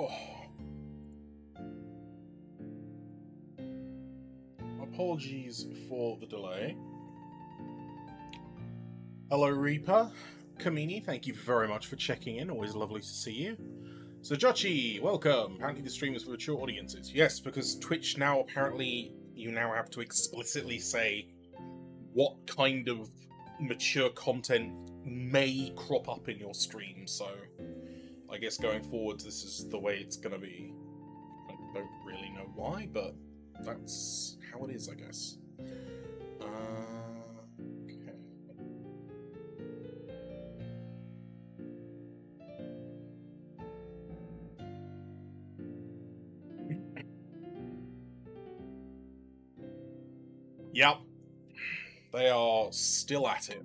Oh. Apologies for the delay. Hello, Reaper. Kamini, thank you very much for checking in. Always lovely to see you. So, Jochi, welcome. Apparently, the stream is for mature audiences. Yes, because Twitch now apparently you now have to explicitly say what kind of mature content may crop up in your stream. So, I guess going forward, this is the way it's to be. I don't really know why, but that's how it is, I guess. Uh, okay. Yep. They are still at it.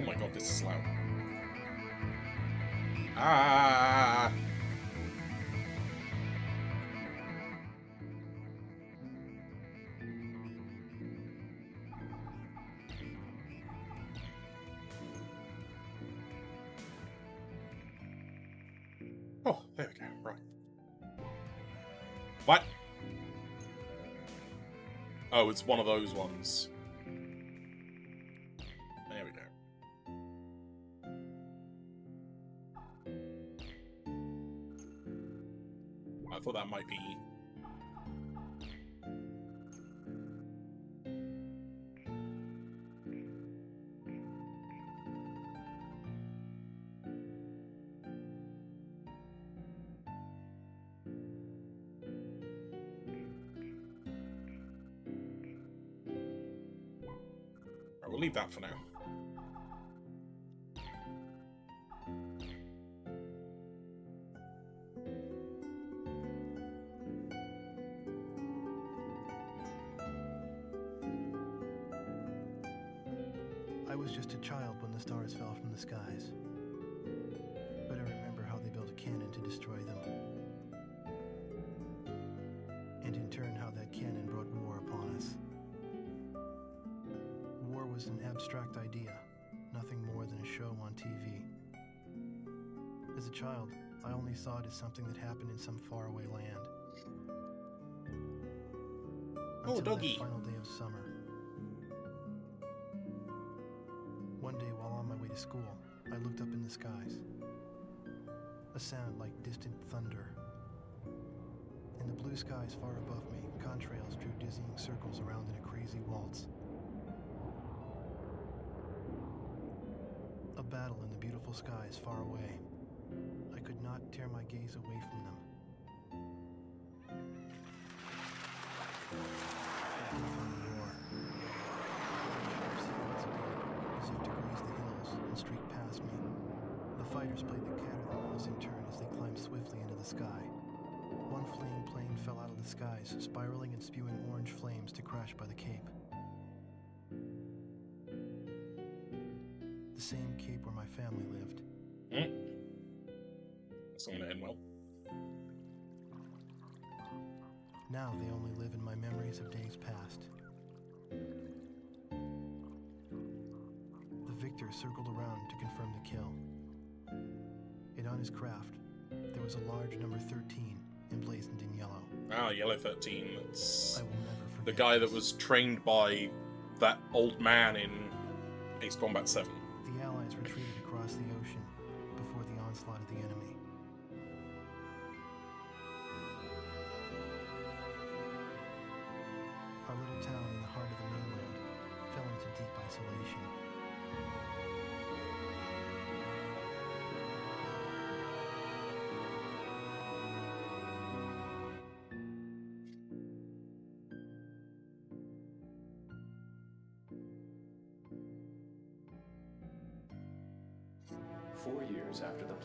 Oh my god, this is loud. Ah! Oh, there we go. Right. What? Oh, it's one of those ones. We'll leave that for now. Some faraway land. Oh, Until that doggy. final day of summer. One day while on my way to school, I looked up in the skies. A sound like distant thunder. In the blue skies far above me, contrails drew dizzying circles around in a crazy waltz. A battle in the beautiful skies far away. I could not tear my gaze away from them. Skies, spiraling and spewing orange flames to crash by the cape. The same cape where my family lived. Hmm. That's not gonna end well. Now they only live in my memories of days past. The victor circled around to confirm the kill. And on his craft, there was a large number 13 emblazoned in yellow. Ah, Yellow 13. That's I will never forget. the guy that was trained by that old man in Ace Combat 7. The Allies retreated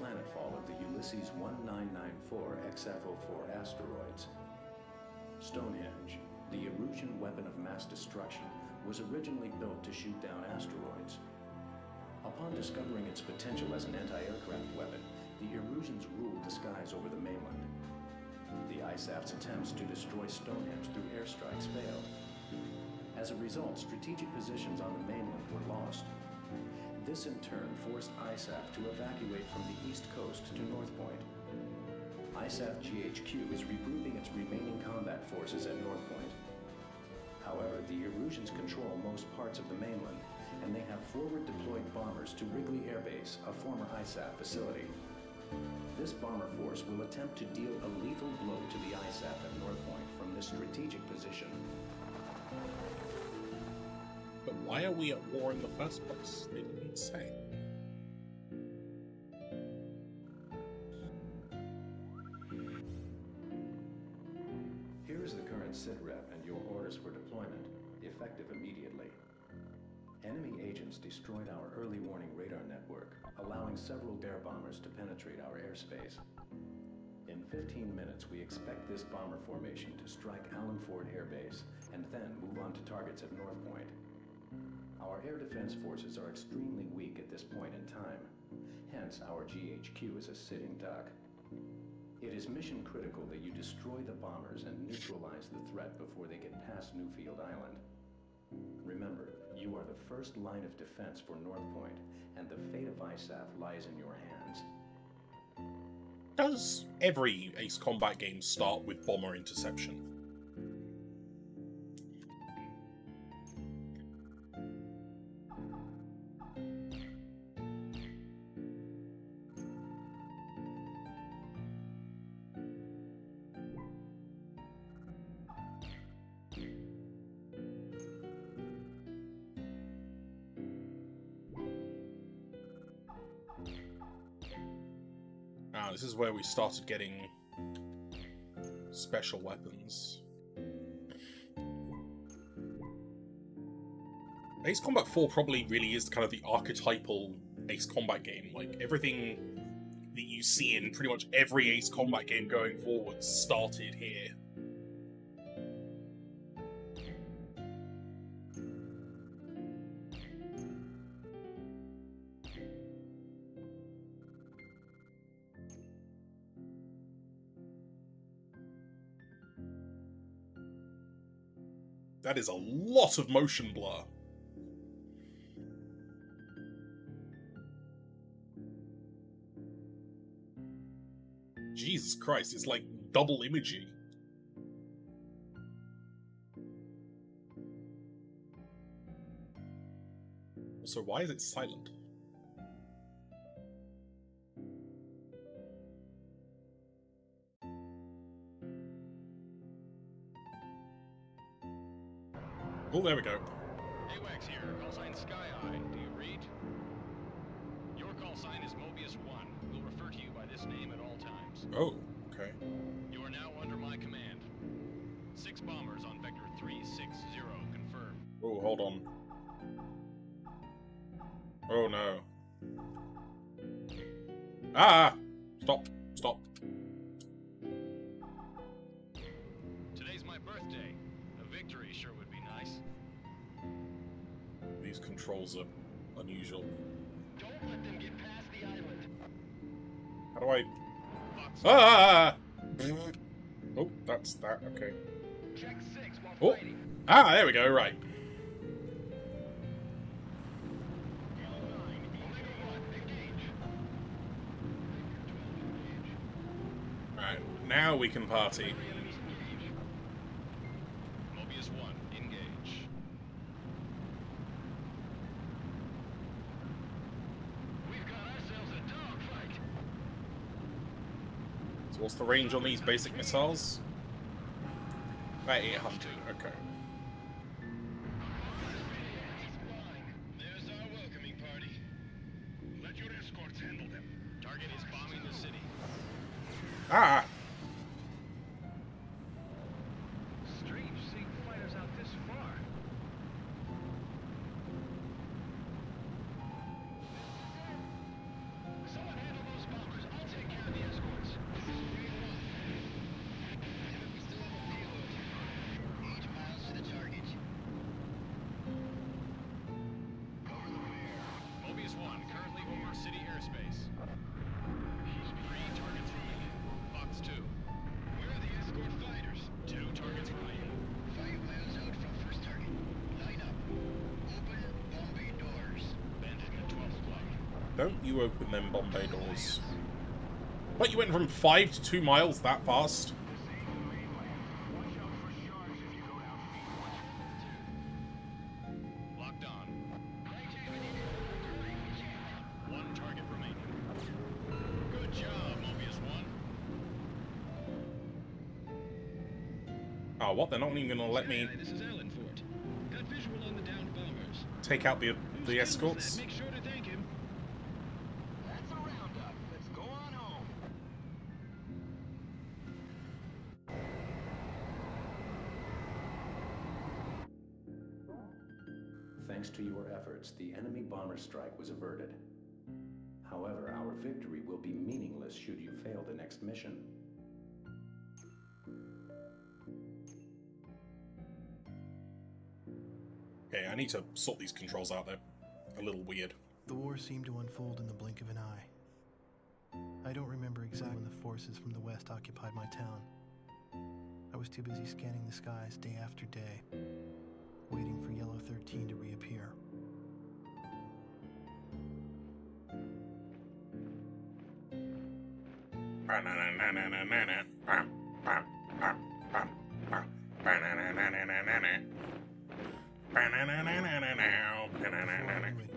planetfall of the Ulysses 1994 XF04 asteroids, Stonehenge, the Erusian weapon of mass destruction, was originally built to shoot down asteroids. Upon discovering its potential as an anti-aircraft weapon, the Erusians ruled the skies over the mainland. The ISAF's attempts to destroy Stonehenge through airstrikes failed. As a result, strategic positions on the mainland were lost. This in turn forced ISAF to evacuate from the east coast to North Point. ISAF GHQ is regrouping its remaining combat forces at North Point. However, the Erusians control most parts of the mainland, and they have forward deployed bombers to Wrigley Air Base, a former ISAF facility. This bomber force will attempt to deal a lethal blow to the ISAF at North Point from this strategic position. Why are we at war in the first place? They didn't say. Here is the current SITREP and your orders for deployment, effective immediately. Enemy agents destroyed our early warning radar network, allowing several bear bombers to penetrate our airspace. In 15 minutes, we expect this bomber formation to strike Allenfort Air Base and then move on to targets at North Point. Our air defense forces are extremely weak at this point in time, hence our GHQ is a sitting duck. It is mission critical that you destroy the bombers and neutralize the threat before they get past Newfield Island. Remember, you are the first line of defense for North Point, and the fate of ISAF lies in your hands. Does every Ace Combat game start with bomber interception? Where we started getting special weapons. Ace Combat 4 probably really is kind of the archetypal Ace Combat game. Like, everything that you see in pretty much every Ace Combat game going forward started here. That is a lot of motion blur. Jesus Christ, it's like double imaging. So why is it silent? There we go. Ah, there we go. Right. Omega 1, engage. Right. Now we can party. Three enemies engage. Mobius 1, engage. We've got ourselves a dogfight. So what's the range on these basic missiles? About 800. Okay. You open them Bombay doors. What, you went from five to two miles that fast? Locked on. One target remaining. Good job, Mobius One. Oh, what? They're not even going to let me Hi, this is Allenfort. Got visual on the downed bombers. take out the the escorts? Victory will be meaningless should you fail the next mission. Okay, I need to sort these controls out. They're a little weird. The war seemed to unfold in the blink of an eye. I don't remember exactly when the forces from the west occupied my town. I was too busy scanning the skies day after day, waiting for Yellow 13 to reappear.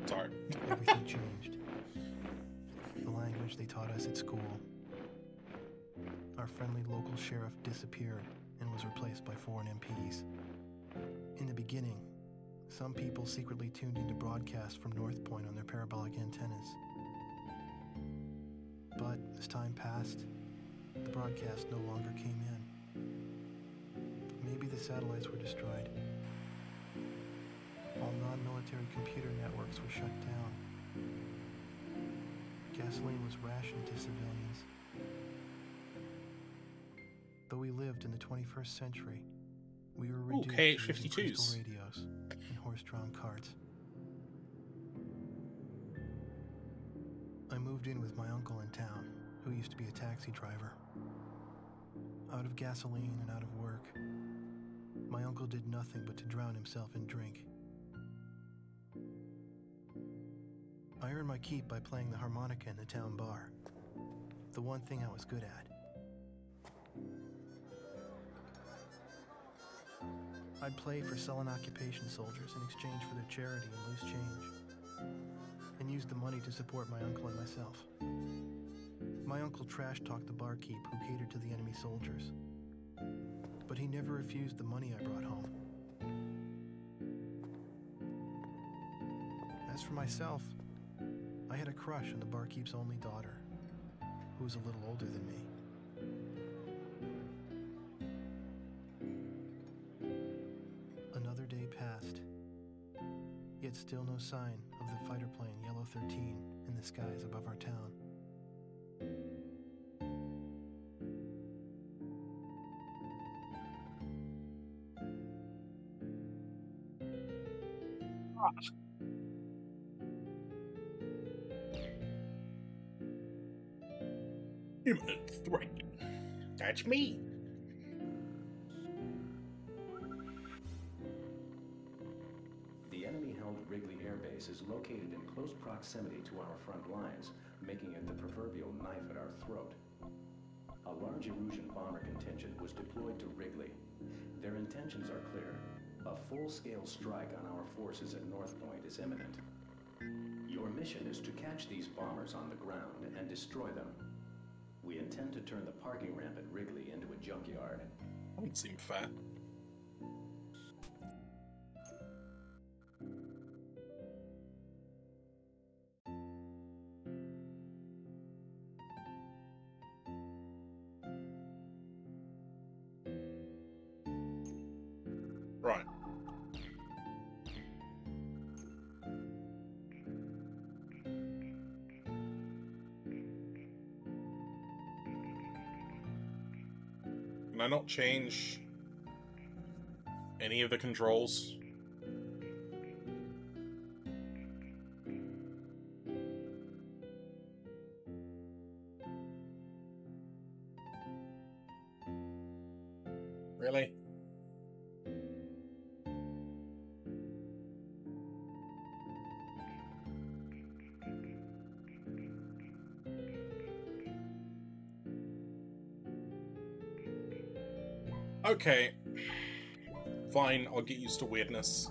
Sorry. Everything changed. The language they taught us at school. Our friendly local sheriff disappeared and was replaced by foreign MPs. In the beginning, some people secretly tuned into broadcasts from North Point on their parabolic antennas. But as time passed, the broadcast no longer came in. Maybe the satellites were destroyed. All non military computer networks were shut down. Gasoline was rationed to civilians. Though we lived in the 21st century, we were Ooh, reduced to KH-52s. crystal radios and horse-drawn carts. I moved in with my uncle in town, who used to be a taxi driver. Out of gasoline and out of work, my uncle did nothing but to drown himself in drink. I earned my keep by playing the harmonica in the town bar. The one thing I was good at. I'd play for sullen occupation soldiers in exchange for their charity and loose change, used the money to support my uncle and myself. My uncle trash talked the barkeep who catered to the enemy soldiers, but he never refused the money I brought home. As for myself, I had a crush on the barkeep's only daughter, who was a little older than me. Another day passed, yet still no sign of the fighter plane 13 in the skies above our town. Imminent threat. That's me. Making it the proverbial knife at our throat. A large Erusian bomber contingent was deployed to Wrigley. Their intentions are clear. A full-scale strike on our forces at North Point is imminent. Your mission is to catch these bombers on the ground and destroy them. We intend to turn the parking ramp at Wrigley into a junkyard. That doesn't seem fair. Not change any of the controls? okay. Fine, I'll get used to weirdness.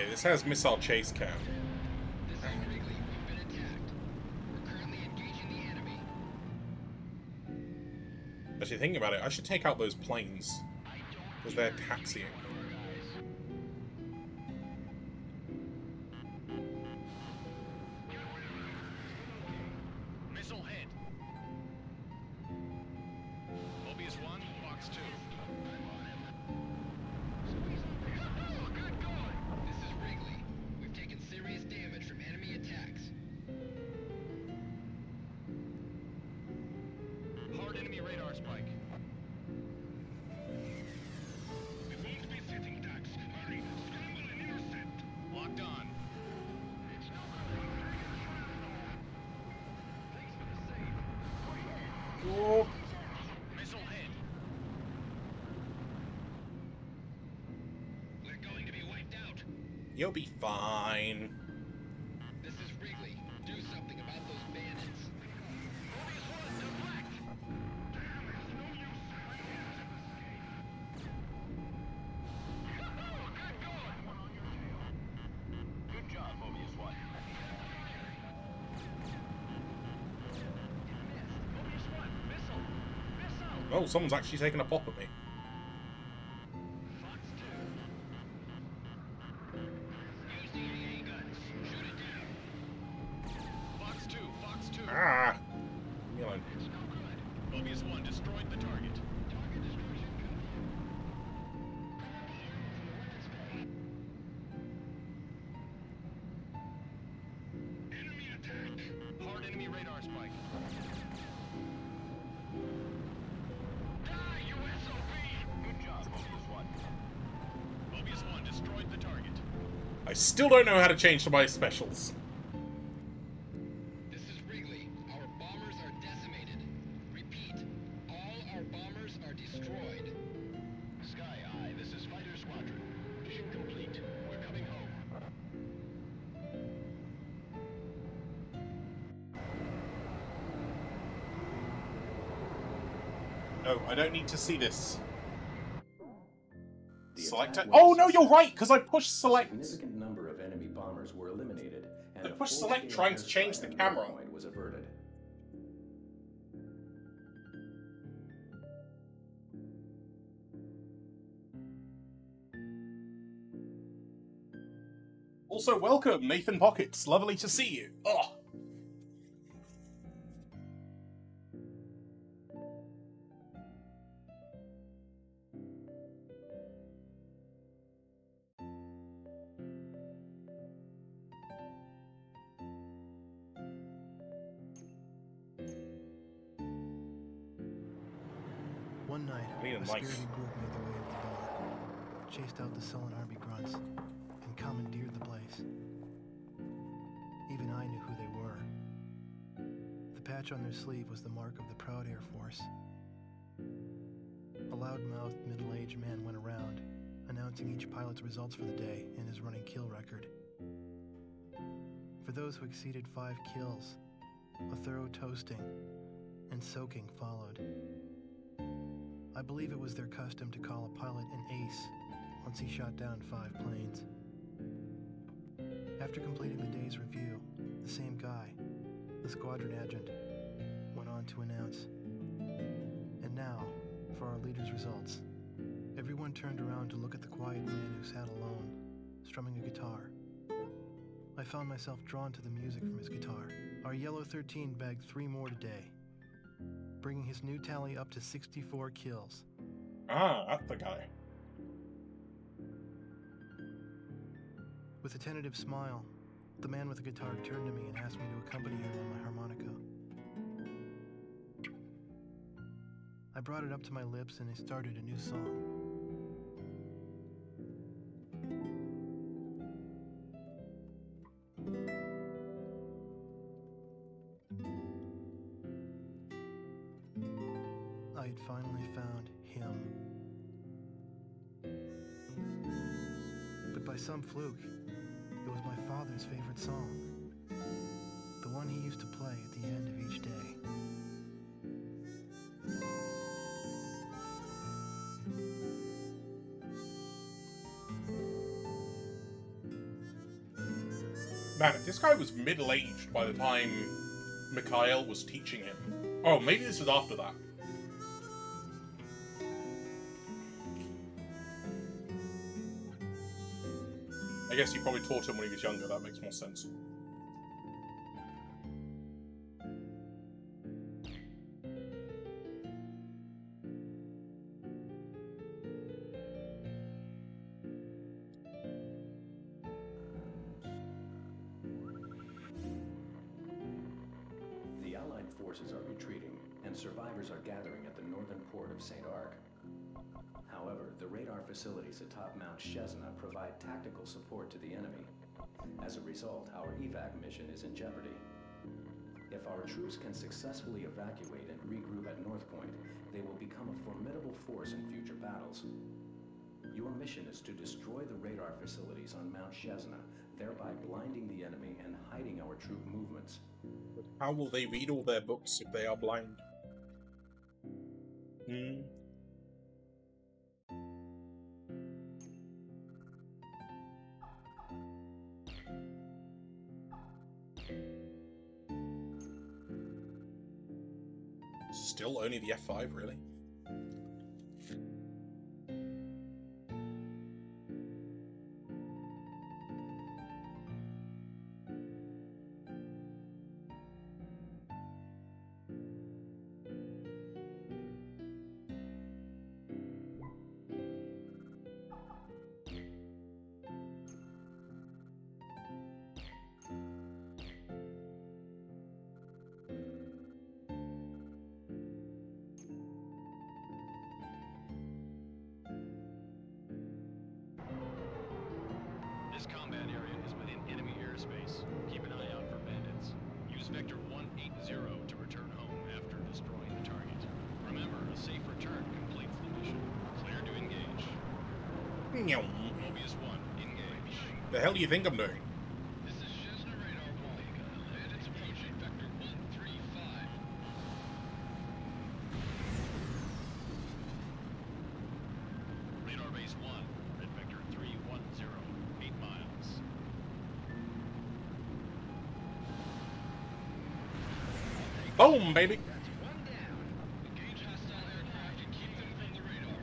Okay, this has missile chase cam. Actually, thinking about it, I should take out those planes. Because they're taxiing. Oh, someone's actually taking a pop at me. don't know how to change my specials. This is Wrigley. Our bombers are decimated. Repeat, all our bombers are destroyed. Sky Eye, this is Fighter Squadron. Mission complete. We're coming home. No, I don't need to see this. Select. Oh no, you're right, because I pushed select. Trying to change the camera. Was averted. Also, welcome, Nathan Pockets. Lovely to see you. Their sleeve was the mark of the proud Air Force. A loud-mouthed, middle-aged man went around, announcing each pilot's results for the day and his running kill record. For those who exceeded five kills, a thorough toasting and soaking followed. I believe it was their custom to call a pilot an ace once he shot down five planes. After completing the day's review, the same guy, the squadron adjutant, to announce. And now, for our leader's results. Everyone turned around to look at the quiet man who sat alone, strumming a guitar. I found myself drawn to the music from his guitar. Our Yellow 13 bagged three more today, bringing his new tally up to 64 kills. Ah, that's the guy. With a tentative smile, the man with the guitar turned to me and asked me to accompany him on my harmonica. Brought it up to my lips and I started a new song. I had finally found him. But by some fluke, it was my father's favorite song. The one he used to play at the end of each day. Man, this guy was middle aged by the time Mikhail was teaching him. Oh, maybe this is after that. I guess he probably taught him when he was younger, that makes more sense. Facilities atop Mount Shezna provide tactical support to the enemy. As a result, our evac mission is in jeopardy. If our troops can successfully evacuate and regroup at North Point, they will become a formidable force in future battles. Your mission is to destroy the radar facilities on Mount Shezna, thereby blinding the enemy and hiding our troop movements. How will they read all their books if they are blind? Hmm. Still only the F5, really? Hell do you think I'm doing? This is Shezna Radar 1. Bandits approaching Vector 135. Radar Base 1, Boom, baby. That's one down. Engage hostile aircraft and keep them from the radar.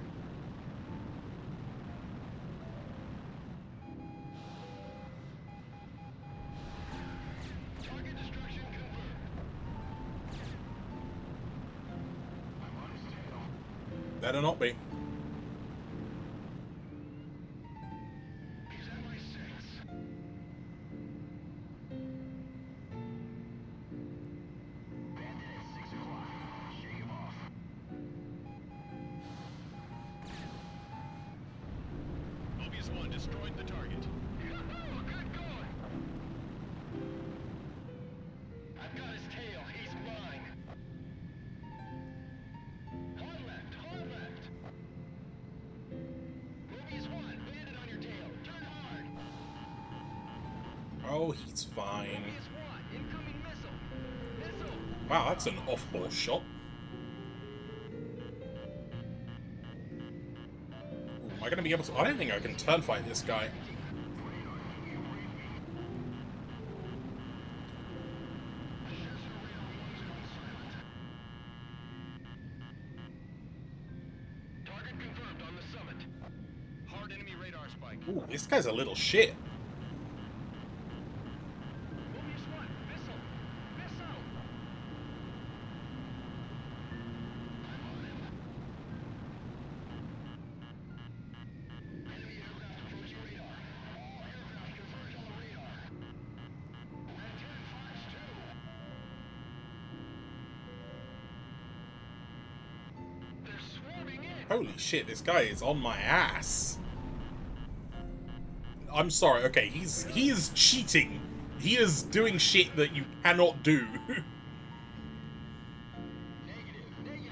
Target destruction confirmed. Better not be. Wow, that's an off-ball shot. Ooh, Am I going to be able to... I don't think I can turn fight this guy. Target confirmed on the summit. Hard enemy radar spike. Ooh, this guy's a little shit. Shit, this guy is on my ass. I'm sorry, okay, he's he is cheating. He is doing shit that you cannot do. Negative, negative.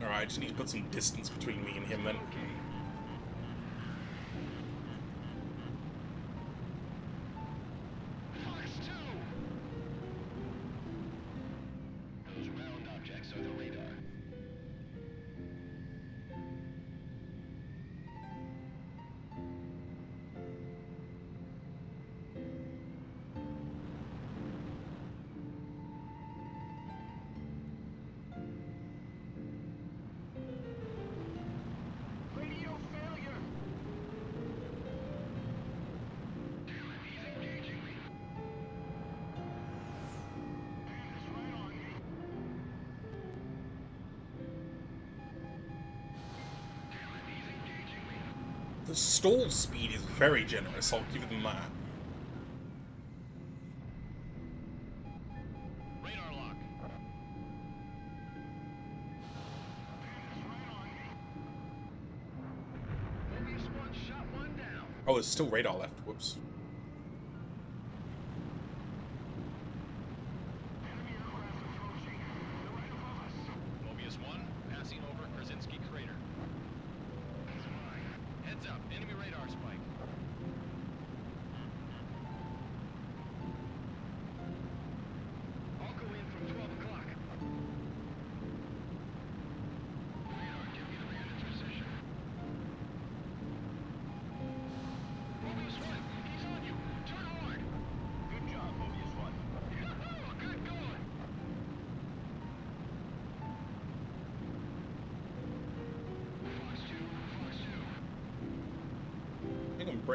Alright, I just need to put some distance between me and him then. Stall speed is very generous, I'll give them that. Radar lock. Mobius 1 shot one down. Oh, there's still radar left. Whoops.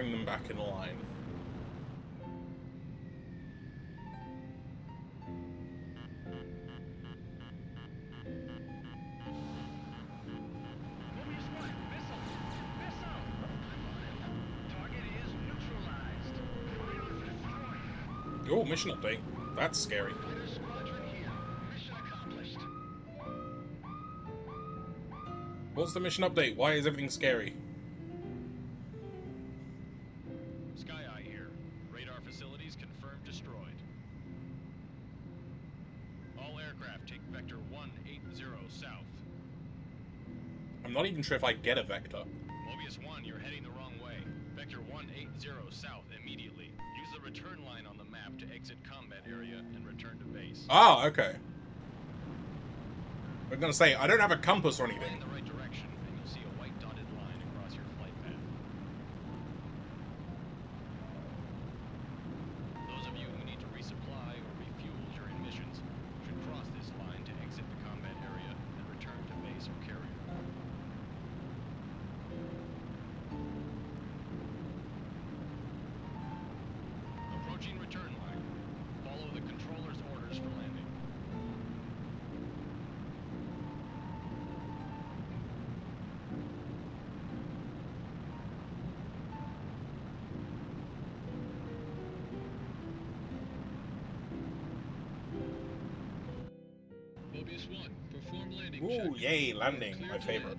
Bring them back in line. Mobius 1, missile! Missile! Target is neutralized. Radar destroyed. Oh, mission update. That's scary. What's the mission update? Why is everything scary? Even sure if I get a vector. Mobius 1, you're heading the wrong way. Vector 180 south immediately. Use the return line on the map to exit combat area and return to base. Ah, okay. I'm gonna say, I don't have a compass or anything. Landing, my favorite.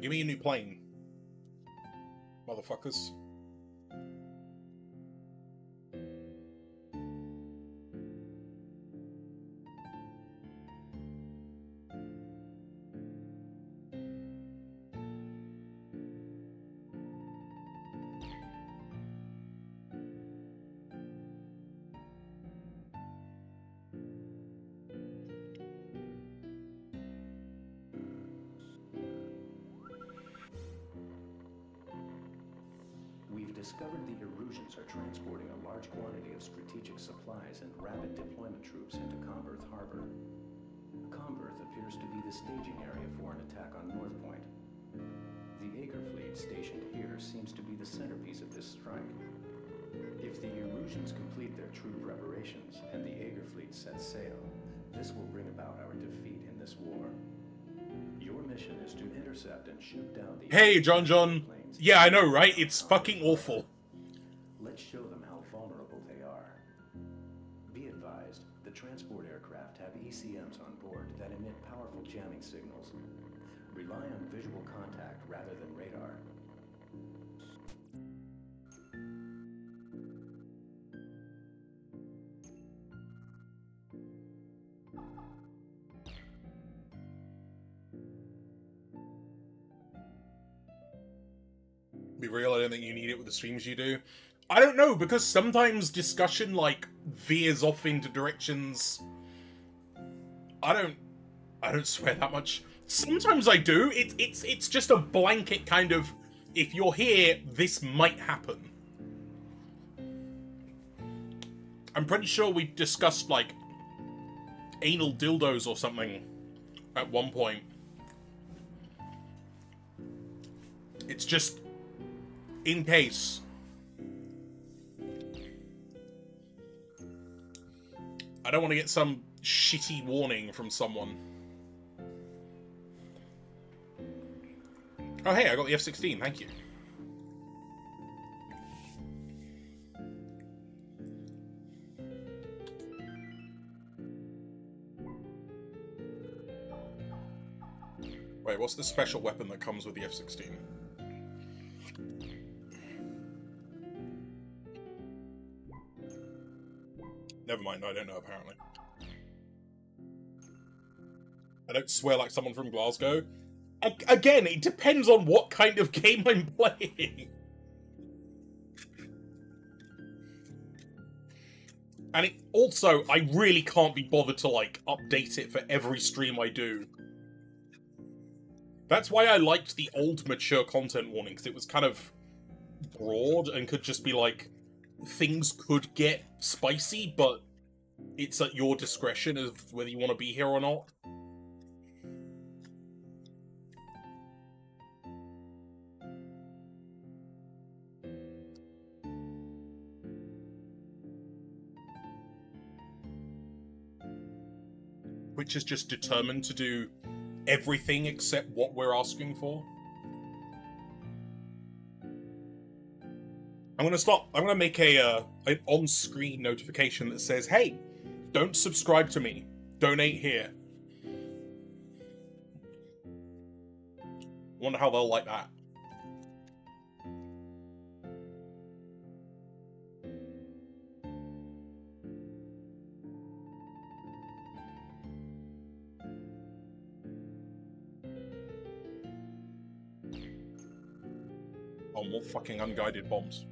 Give me a new plane. Motherfuckers. Discovered the Erusians are transporting a large quantity of strategic supplies and rapid deployment troops into Comberth Harbor. Comberth appears to be the staging area for an attack on North Point. The Aegir fleet stationed here seems to be the centerpiece of this strike. If the Erusians complete their true preparations and the Aegir fleet sets sail, this will bring about our defeat in this war. Your mission is to intercept and shoot down the Hey, John John. Yeah, I know, right? It's fucking awful. Don't think you need it with the streams you do. I don't know, because sometimes discussion, like, veers off into directions... I don't... I don't swear that much. Sometimes I do. It, it's, it's just a blanket kind of... If you're here, this might happen. I'm pretty sure we discussed, like, anal dildos or something at one point. It's just in case. I don't want to get some shitty warning from someone. Oh hey, I got the F-16, thank you. Wait, what's the special weapon that comes with the F-16? Never mind, I don't know apparently. I don't swear like someone from Glasgow. A- again, it depends on what kind of game I'm playing. And it, also, I really can't be bothered to like update it for every stream I do. That's why I liked the old mature content warning because it was kind of broad and could just be like things could get spicy, but it's at your discretion of whether you want to be here or not. Which is just determined to do everything except what we're asking for. I'm gonna stop. I'm gonna make a uh, an on-screen notification that says, "Hey, don't subscribe to me. Donate here." Wonder how they'll like that. On more fucking unguided bombs.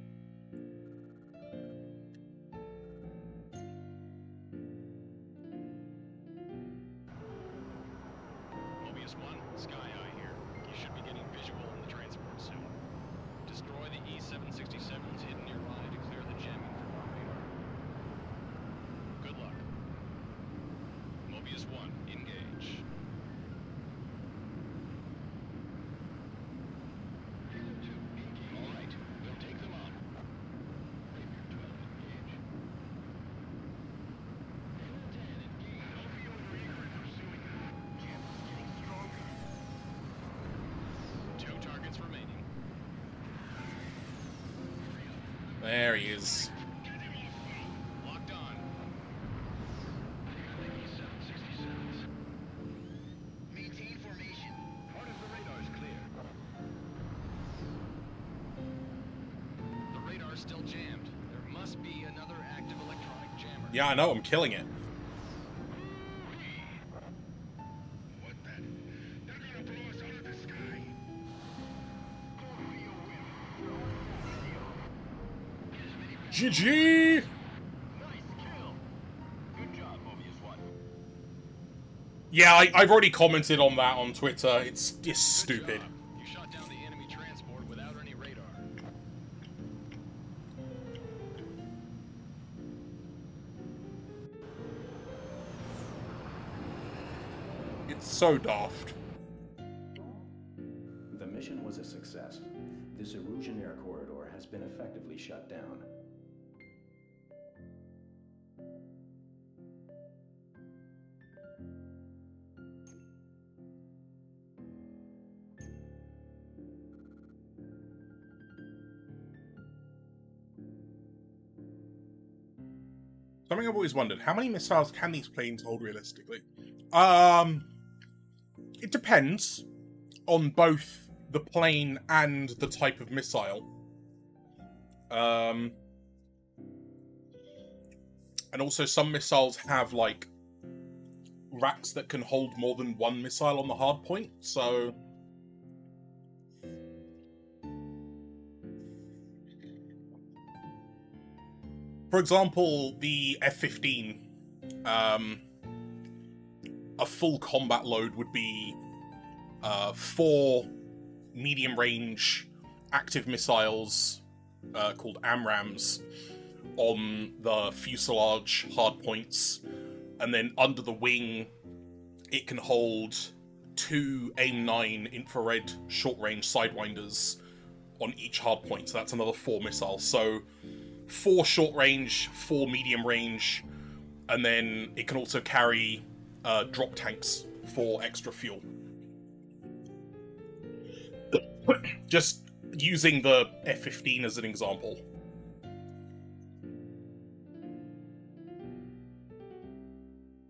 Yeah, I know, I'm killing it. GG! Nice kill. Good job, Mobius 1. Yeah, I, I've already commented on that on Twitter. It's it's stupid. So daft. The mission was a success. This Erusian air corridor has been effectively shut down. Something I've always wondered: how many missiles can these planes hold realistically? Um, it depends on both the plane and the type of missile. Um, and also some missiles have like racks that can hold more than one missile on the hard point. So. For example, the F 15, um, a full combat load would be uh, four medium range active missiles uh, called AMRAAMs on the fuselage hard points, and then under the wing, it can hold two AIM 9 infrared short range sidewinders on each hard point. So that's another four missiles. So four short range, four medium range, and then it can also carry uh, drop tanks for extra fuel. Just using the F 15 as an example.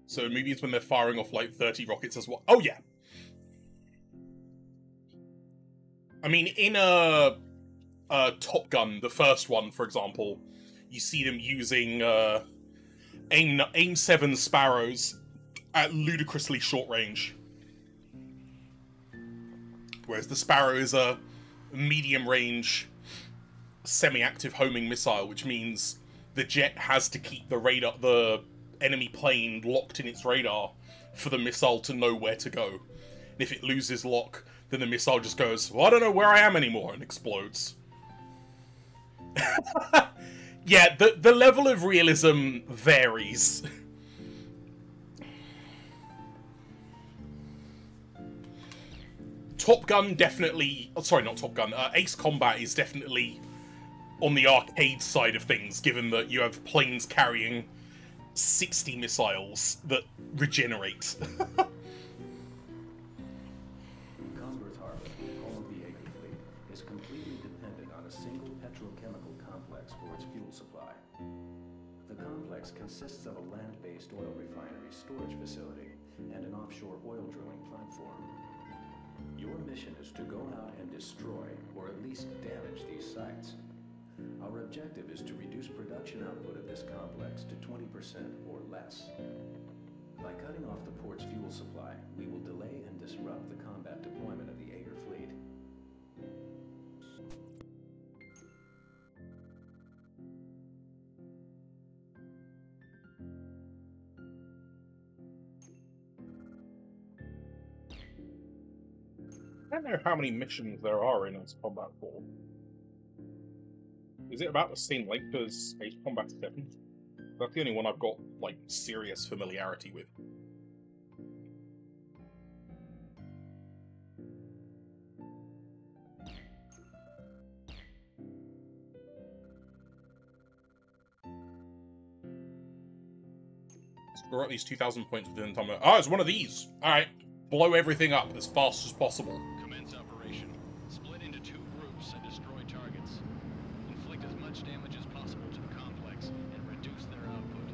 So maybe it's when they're firing off like 30 rockets as well. Oh, yeah. I mean, in a, a Top Gun, the first one, for example, you see them using uh, aim aim seven Sparrows at ludicrously short range, whereas the Sparrow is a medium range, semi-active homing missile, which means the jet has to keep the radar the enemy plane locked in its radar for the missile to know where to go. And if it loses lock, then the missile just goes, "Well, I don't know where I am anymore," and explodes. yeah, the the level of realism varies. Top Gun definitely. Oh, sorry, not Top Gun. Uh, Ace Combat is definitely on the arcade side of things, given that you have planes carrying 60 missiles that regenerate. Comberth Harbor, home fleet, is completely dependent on a single petrochemical complex for its fuel supply. The complex consists of a land-based oil refinery storage facility and an offshore oil drilling platform. Your mission is to go out and destroy, or at least damage these sites. Our objective is to reduce production output of this complex to 20% or less. By cutting off the port's fuel supply, we will delay and disrupt the combat deployment of don't know how many missions there are in Ace Combat 4. Is it about the same length as Ace Combat 7? That's the only one I've got, like, serious familiarity with. We're at least 2,000 points within the time. Oh, it's one of these! Alright, blow everything up as fast as possible. Commence operation. Split into two groups and destroy targets. Inflict as much damage as possible to the complex and reduce their output.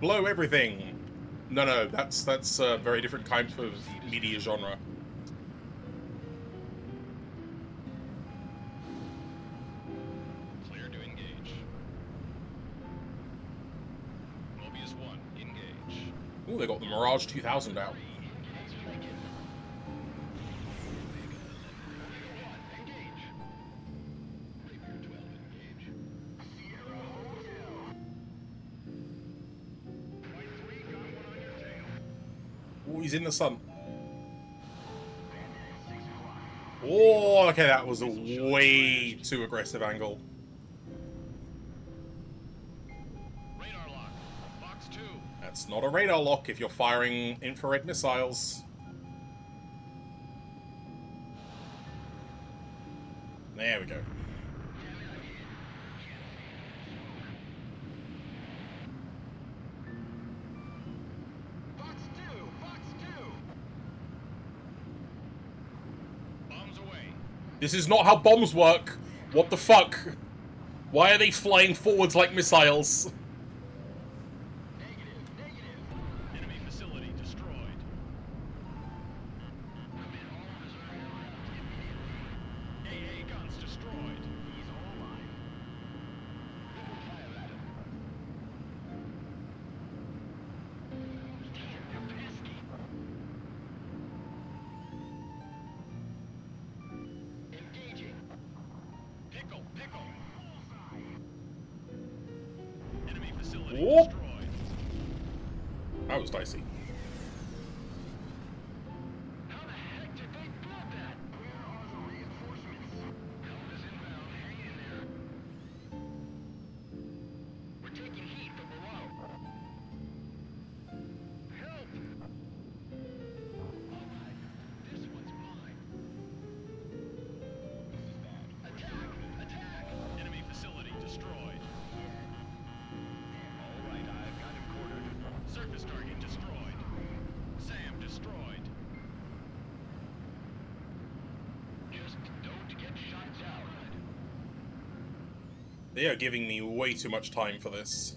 Blow everything! No, no, that's that's a very different kind of media genre. Clear to engage. Mobius 1, engage. Ooh, they got the Mirage 2000 out. He's in the sun. Oh, okay, that was a way too aggressive angle. Radar lock. Fox 2. That's not a radar lock if you're firing infrared missiles. There we go. Fox two! Fox two! Bombs away. This is not how bombs work. What the fuck? Why are they flying forwards like missiles? They are giving me way too much time for this.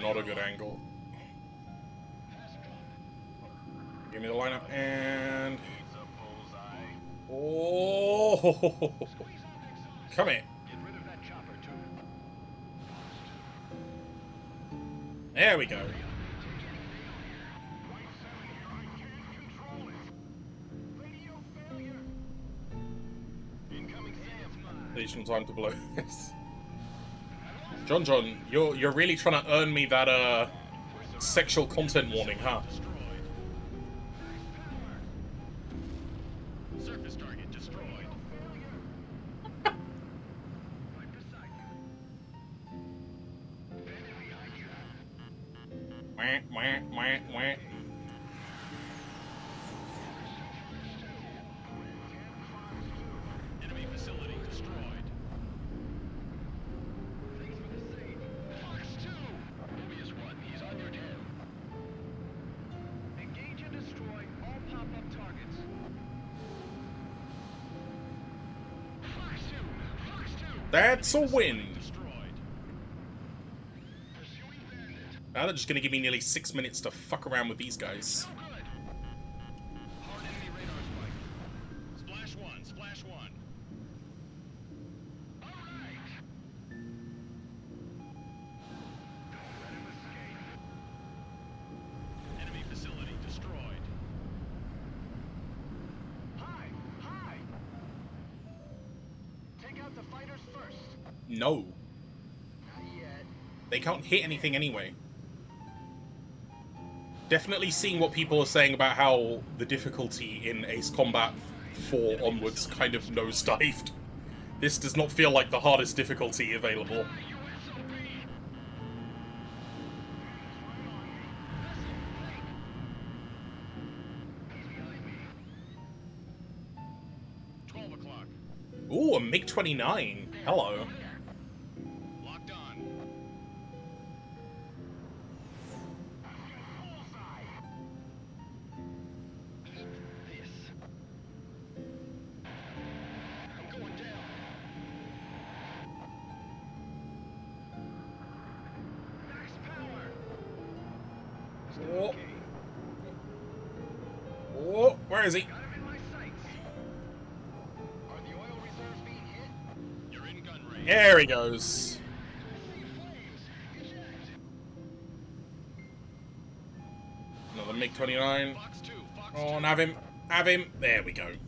Not a good angle. Give me the lineup and. Oh! time to this. John John, you're you're really trying to earn me that uh sexual content warning, huh? A win. Now they're just gonna give me nearly six minutes to fuck around with these guys. No good. Hard enemy radar strike. Splash one. Splash one. All right. Don't let him escape. Enemy facility out the fighters first. No. Not yet. They can't hit anything anyway. Definitely seeing what people are saying about how the difficulty in Ace Combat 4 onwards kind of nosedived. This does not feel like the hardest difficulty available. Ooh, a MiG-29. Hello. He goes. See flames. Eject. Another MiG-29. Fox two. Fox Oh, two. and have him. Have him. There we go. Right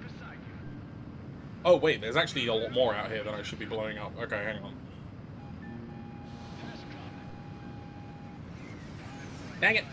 beside you. Oh, wait, there's actually a lot more out here that I should be blowing up. Okay, hang on. Fast combat. Dang it.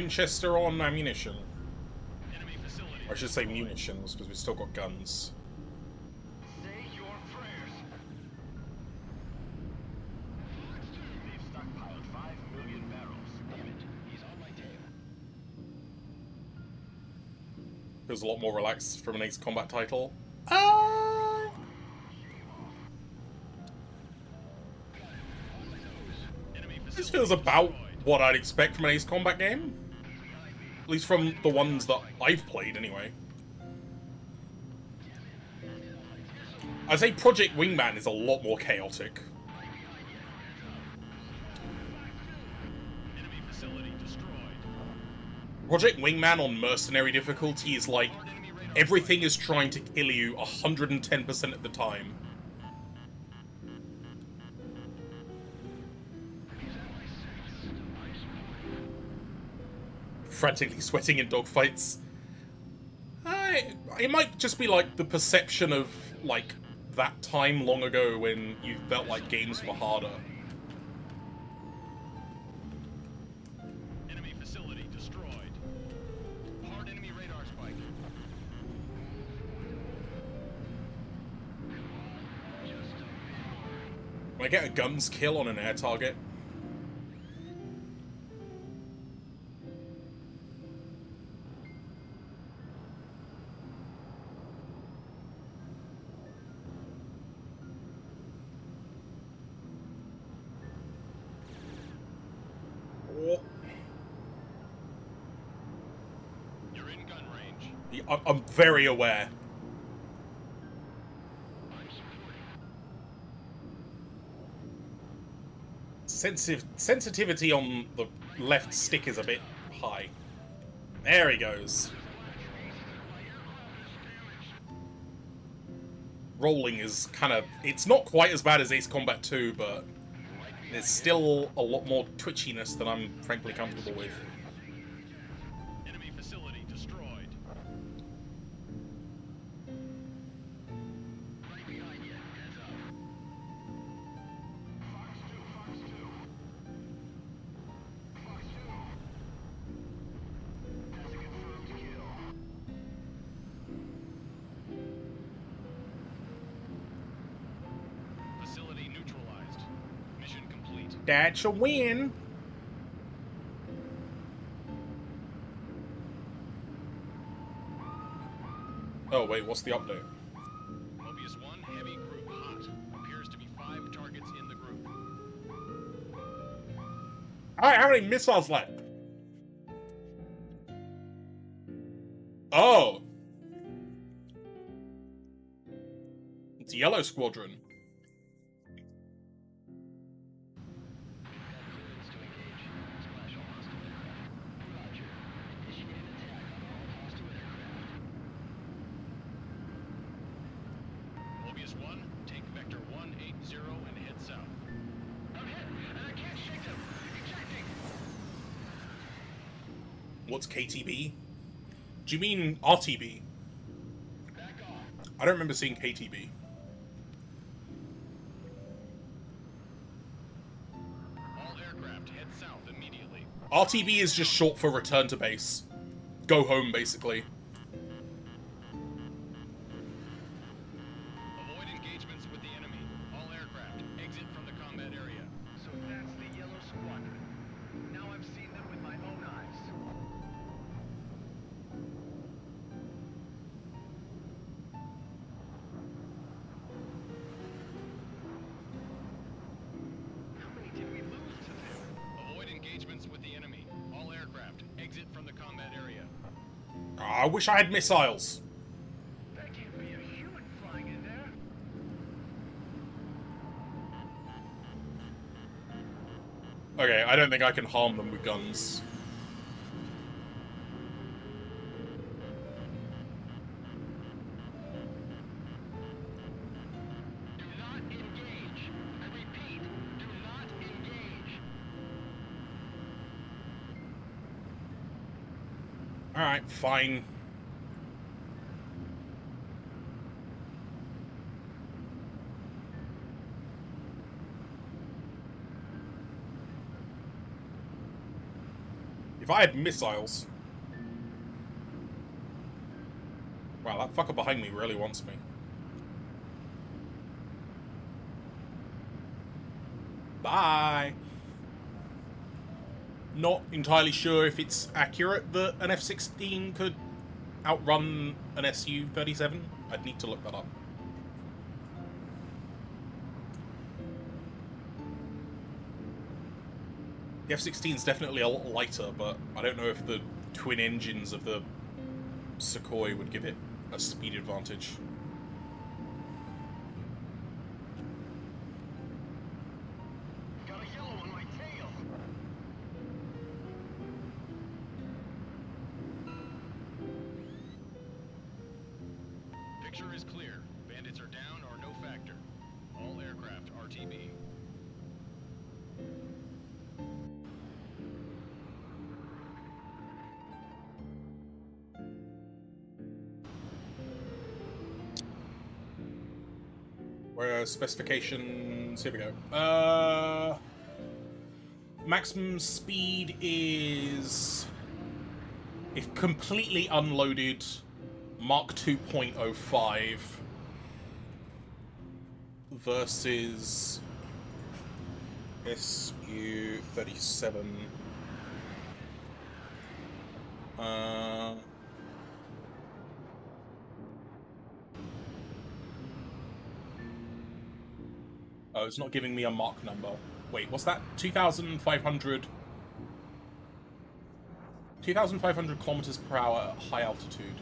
Winchester on ammunition. Enemy. I should say munitions, because we've still got guns. Say your prayers. They've stockpiled five million barrels. Damn it. He's on my tail. Feels a lot more relaxed from an Ace Combat title. Uh... This feels about what I'd expect from an Ace Combat game. At least from the ones that I've played, anyway. I'd say Project Wingman is a lot more chaotic. Project Wingman on Mercenary difficulty is like everything is trying to kill you 110% of the time. Frantically sweating in dogfights. I, it might just be like the perception of like that time long ago when you felt like games were harder. Enemy facility destroyed. Hard enemy radar spike. I get a guns kill on an air target, very aware. Sensitive sensitivity on the left stick is a bit high. There he goes. Rolling is kind of. It's not quite as bad as Ace Combat 2, but There's still a lot more twitchiness than I'm frankly comfortable with. That's a win. Oh wait, what's the update? Mobius 1, heavy group hot. Appears to be five targets in the group. Alright, how many missiles left? Oh. It's Yellow Squadron. Do you mean RTB? I don't remember seeing KTB. All aircraft head south immediately. RTB is just short for return to base. Go home, basically. Wish I had missiles. That can't be a human flying in there. Okay, I don't think I can harm them with guns. Do not engage. I repeat, do not engage. Alright, fine. I had missiles... Wow, that fucker behind me really wants me. Bye! Not entirely sure if it's accurate that an F-16 could outrun an Su-37. I'd need to look that up. The F-16 is definitely a lot lighter, but I don't know if the twin engines of the Sukhoi would give it a speed advantage. specifications. Here we go. Uh, maximum speed is, if completely unloaded, Mach 2.05 versus SU37. It's not giving me a Mach number. Wait, what's that? 2,500... 2,500 kilometers per hour at high altitude.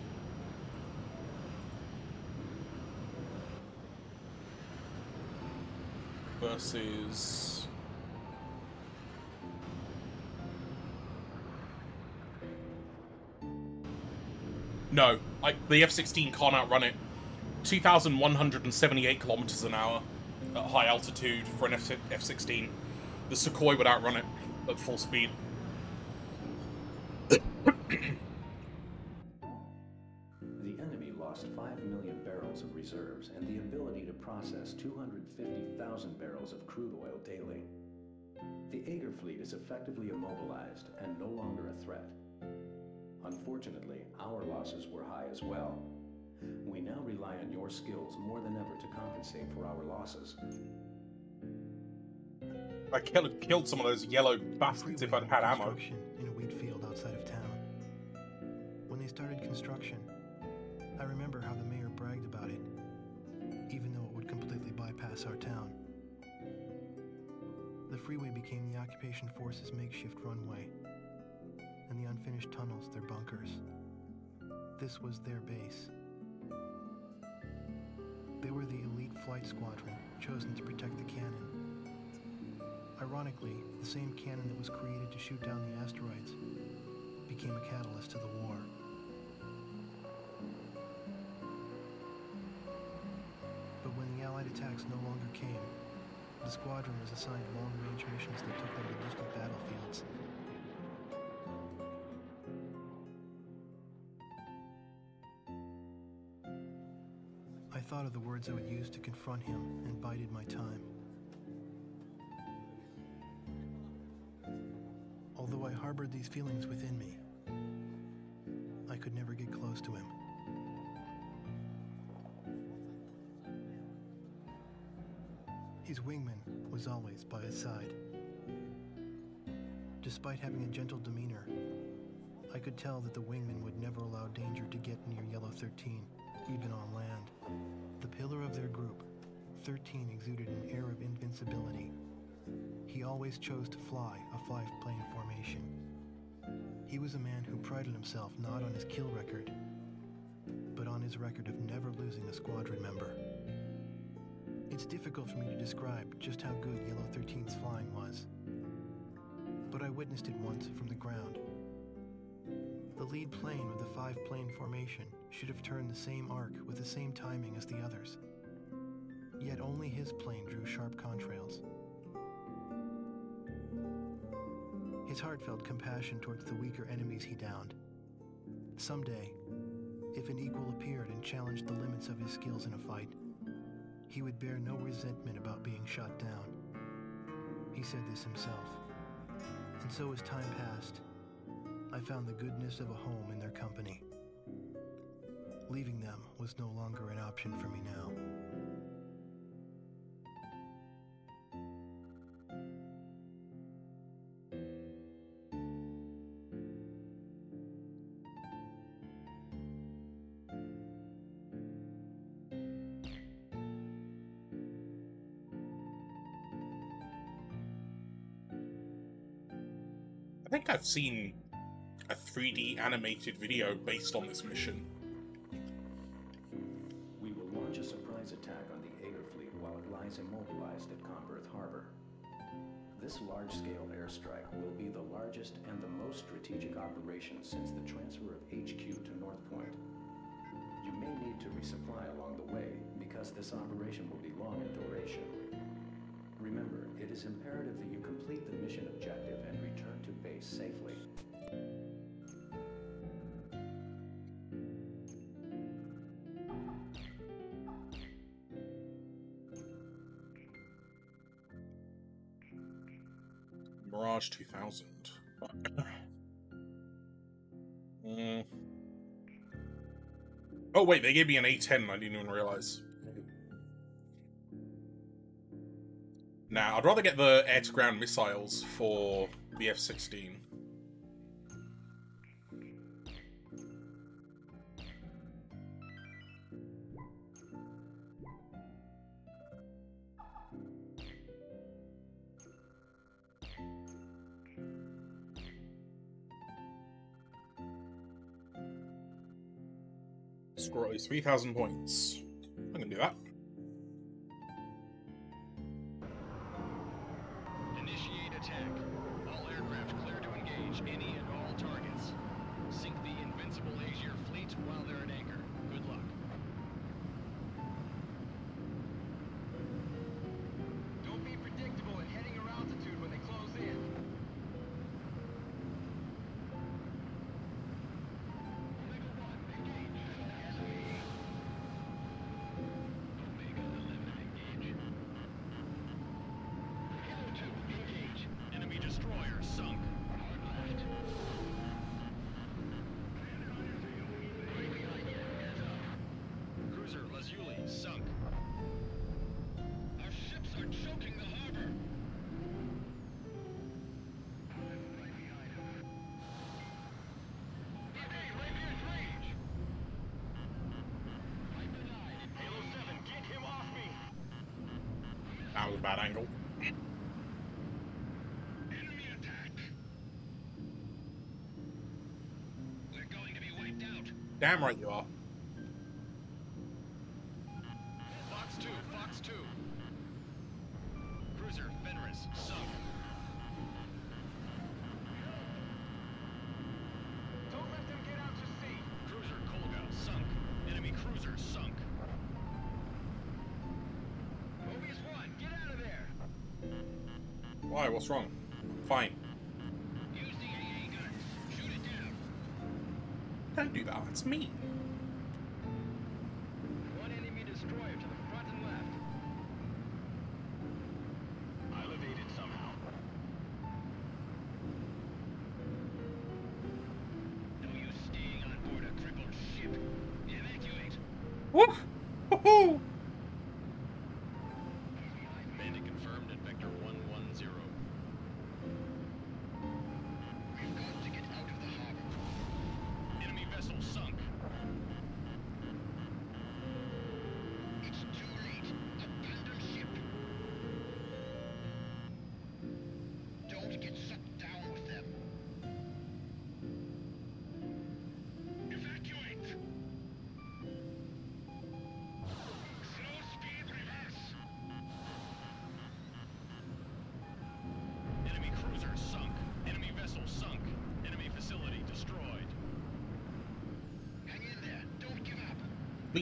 Versus... No, I, the F-16 can't outrun it. 2,178 kilometers an hour at high altitude for an F- F-16. the Sukhoi would outrun it at full speed. The enemy lost 5 million barrels of reserves and the ability to process 250,000 barrels of crude oil daily. The Aegir fleet is effectively immobilized and no longer a threat. Unfortunately, our losses were high as well. We now rely on your skills more than ever to compensate for our losses. I killed, killed some of those yellow bastards if I'd had ammo. Construction in a wheat field outside of town. When they started construction, I remember how the mayor bragged about it, even though it would completely bypass our town. The freeway became the occupation force's makeshift runway, and the unfinished tunnels their bunkers. This was their base. They were the elite flight squadron chosen to protect the cannon. Ironically, the same cannon that was created to shoot down the asteroids became a catalyst to the war. But when the Allied attacks no longer came, the squadron was assigned long-range missions that took them to distant battlefields. Thought of the words I would use to confront him and bided my time. Although I harbored these feelings within me, I could never get close to him. His wingman was always by his side. Despite having a gentle demeanor, I could tell that the wingman would never allow danger to get near Yellow 13, even on land. The pillar of their group, 13 exuded an air of invincibility. He always chose to fly a five plane formation. He was a man who prided himself not on his kill record, but on his record of never losing a squadron member. It's difficult for me to describe just how good Yellow 13's flying was, but I witnessed it once from the ground. The lead plane of the five plane formation should have turned the same arc with the same timing as the others. Yet only his plane drew sharp contrails. His heart felt compassion towards the weaker enemies he downed. Someday, if an equal appeared and challenged the limits of his skills in a fight, he would bear no resentment about being shot down. He said this himself. And so as time passed, I found the goodness of a home in their company. Leaving them was no longer an option for me now. I think I've seen a 3D animated video based on this mission. We will launch a surprise attack on the Aegir fleet while it lies immobilized at Comberth Harbor. This large-scale airstrike will be the largest and the most strategic operation since the transfer of HQ to North Point. You may need to resupply along the way because this operation will be long in duration. Remember, it is imperative that you complete the mission objective and return to base safely. Mirage 2000. Mm. Oh wait, they gave me an A10. I didn't even realize. Now, I'd rather get the air-to-ground missiles for the F-16. Score at least 3,000 points. I'm gonna do that. Damn right you are. Fox 2, Fox 2. Cruiser Fenris sunk. Don't let them get out to sea. Cruiser Kolga sunk. Enemy cruiser sunk. Mobius 1, get out of there. Why? What's wrong? Don't do that. It's me. One enemy destroyer to the front and left. I'll evade it somehow. No use staying on board a crippled ship. Evacuate. Woo!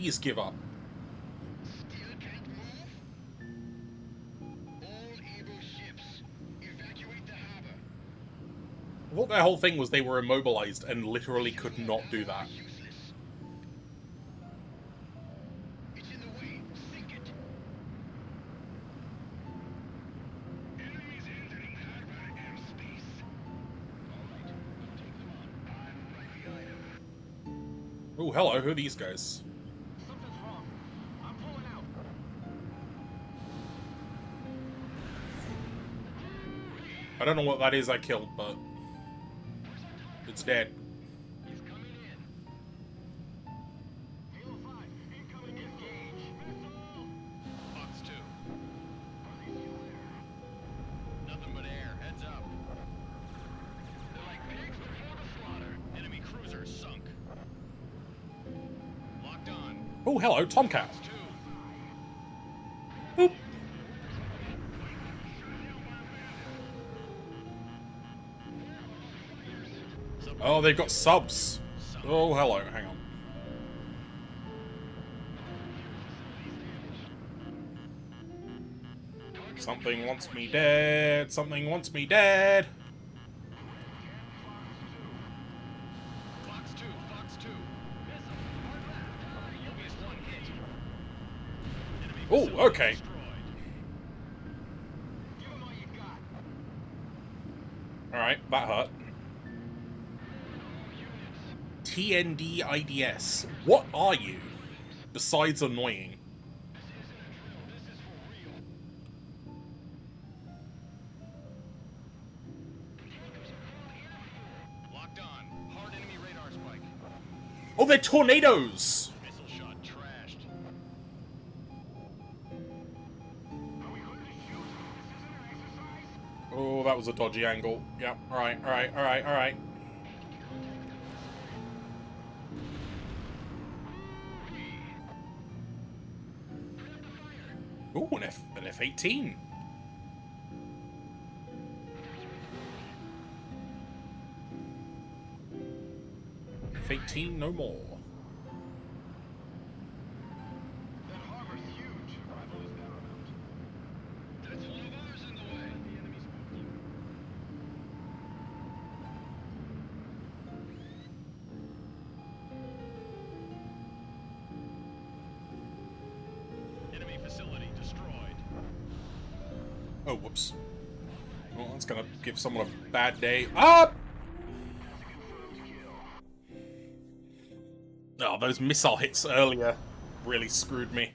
Please give up. Still can't move? All able ships, evacuate the harbor. I thought their whole thing was they were immobilized and literally could not do that. It's in the way. Sink it. Enemies entering harbor airspace. All right, we'll take them on. I'm right behind them. Oh, hello. Who are these guys? I don't know what that is I killed, but it's dead. Oh, hello, in. Halo 5, incoming engage. Missile! Fox 2. Are they still there? Nothing but air. Heads up. They're like pigs before the slaughter. Enemy cruiser sunk. Locked on. Oh, hello, Tomcat. Fox 2. Boop. Sub- Oh, they've got subs. Oh, hello. Hang on. Something wants me dead. Something wants me dead. Fox 2, Fox 2. Missile. Hard left. Mobius 1 hit. Enemy Oh, facility okay. Destroyed. Give them all you got. Alright, that hurt. Units. TND IDS. What are you? Besides annoying. This isn't a drill. This is for real. Locked on. Hard enemy radar spike. Oh, they're tornadoes! Missile shot trashed. Are we going to shoot? This isn't an exercise. Oh, that was a dodgy angle. Yep, alright, alright, alright, alright. 18. Fake team no more. Give someone a bad day. Up! Oh, those missile hits earlier really screwed me.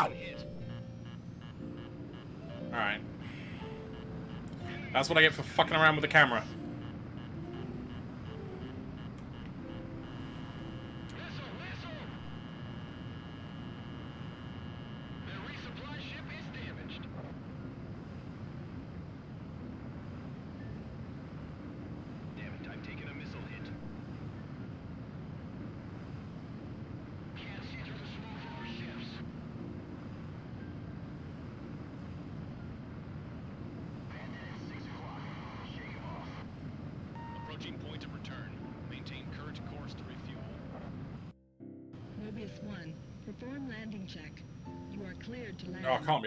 Ow! Alright. That's what I get for fucking around with the camera.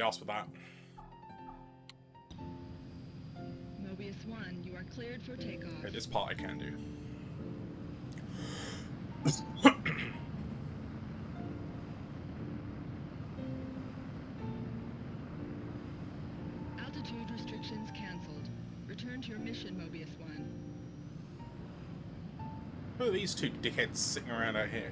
else with that. Mobius 1, you are cleared for takeoff. Okay, this part I can do. Altitude restrictions cancelled. Return to your mission, Mobius 1. Who are these two dickheads sitting around out here?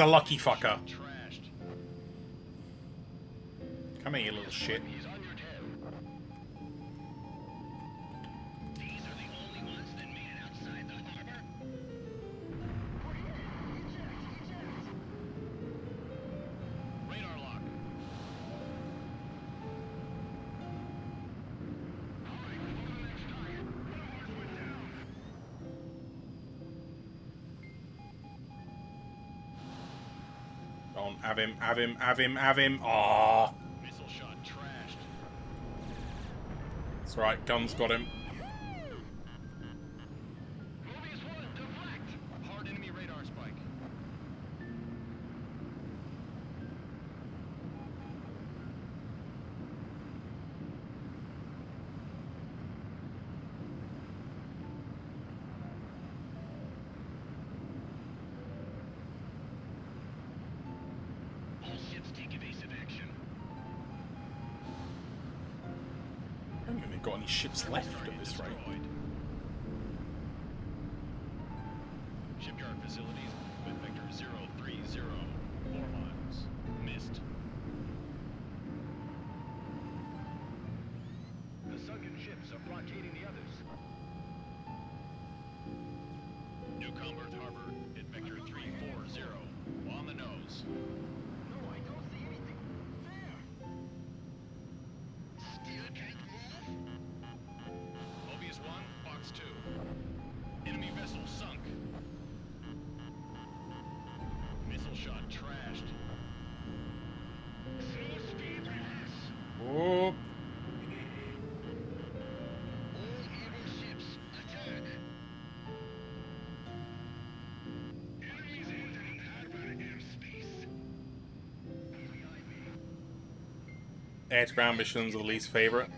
a lucky fucker. Come here, you little shit. him, have him, have him, have him. Ah. It's alright, Guns got him. Air-to-ground missions are the least favorite.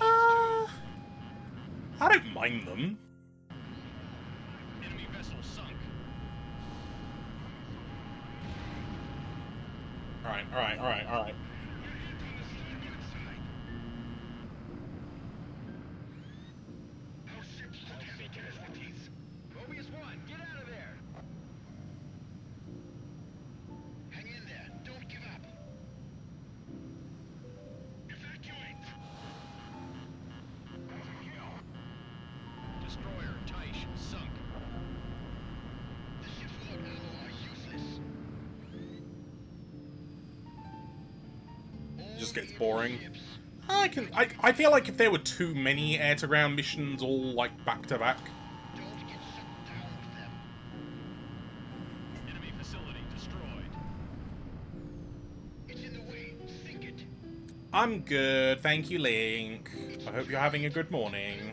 Uh, I don't mind them. Can. I, I feel like if there were too many air-to-ground missions all like back to back, Don't get shut down with them. Enemy facility destroyed. It's in the way. Sink it. I'm good. Thank you, Link. I hope you're having a good morning.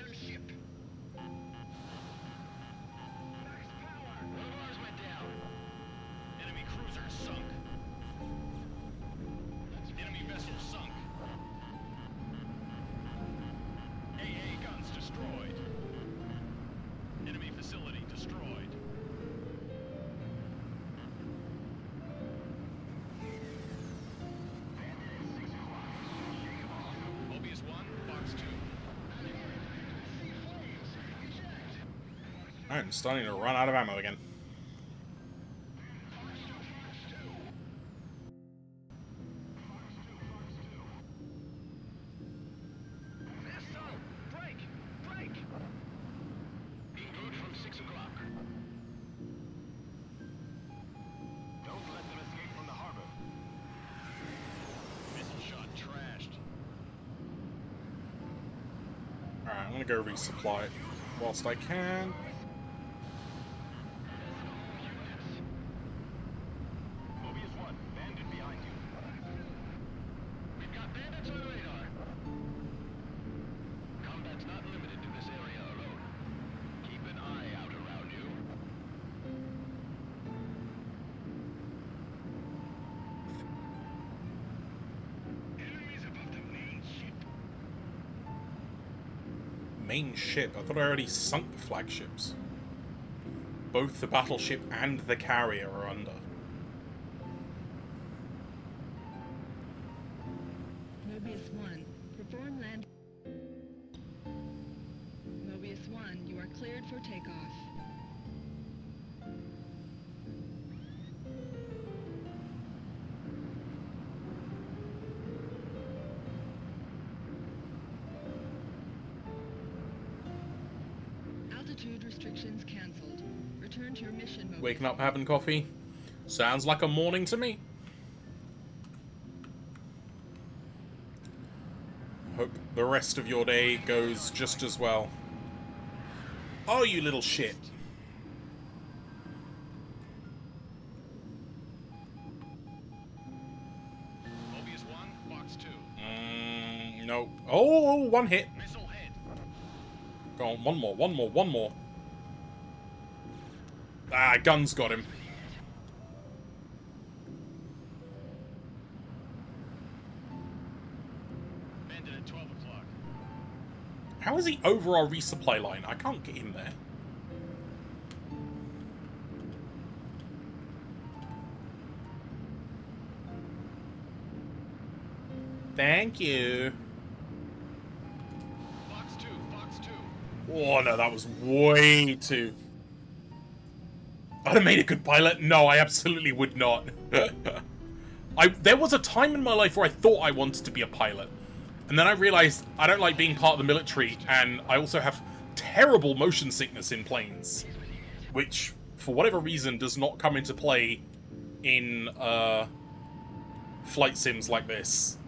Starting to run out of ammo again. Break! Break! Being good from Main ship. I thought I already sunk the flagships. Both the battleship and the carrier are under. Waking up having coffee? Sounds like a morning to me. Hope the rest of your day goes just as well. Oh, you little shit. Mobius 1, Fox 2. Mm, no. Oh, one hit. Go on, one more, one more, one more. Guns got him. Bandit at 12 o'clock. How is he over our resupply line? I can't get in there. Thank you. Fox 2, Fox 2. Oh no, that was way too. I'd have made a good pilot. No, I absolutely would not. I there was a time in my life where I thought I wanted to be a pilot, and then I realized I don't like being part of the military, and I also have terrible motion sickness in planes, which for whatever reason does not come into play in uh, flight sims like this.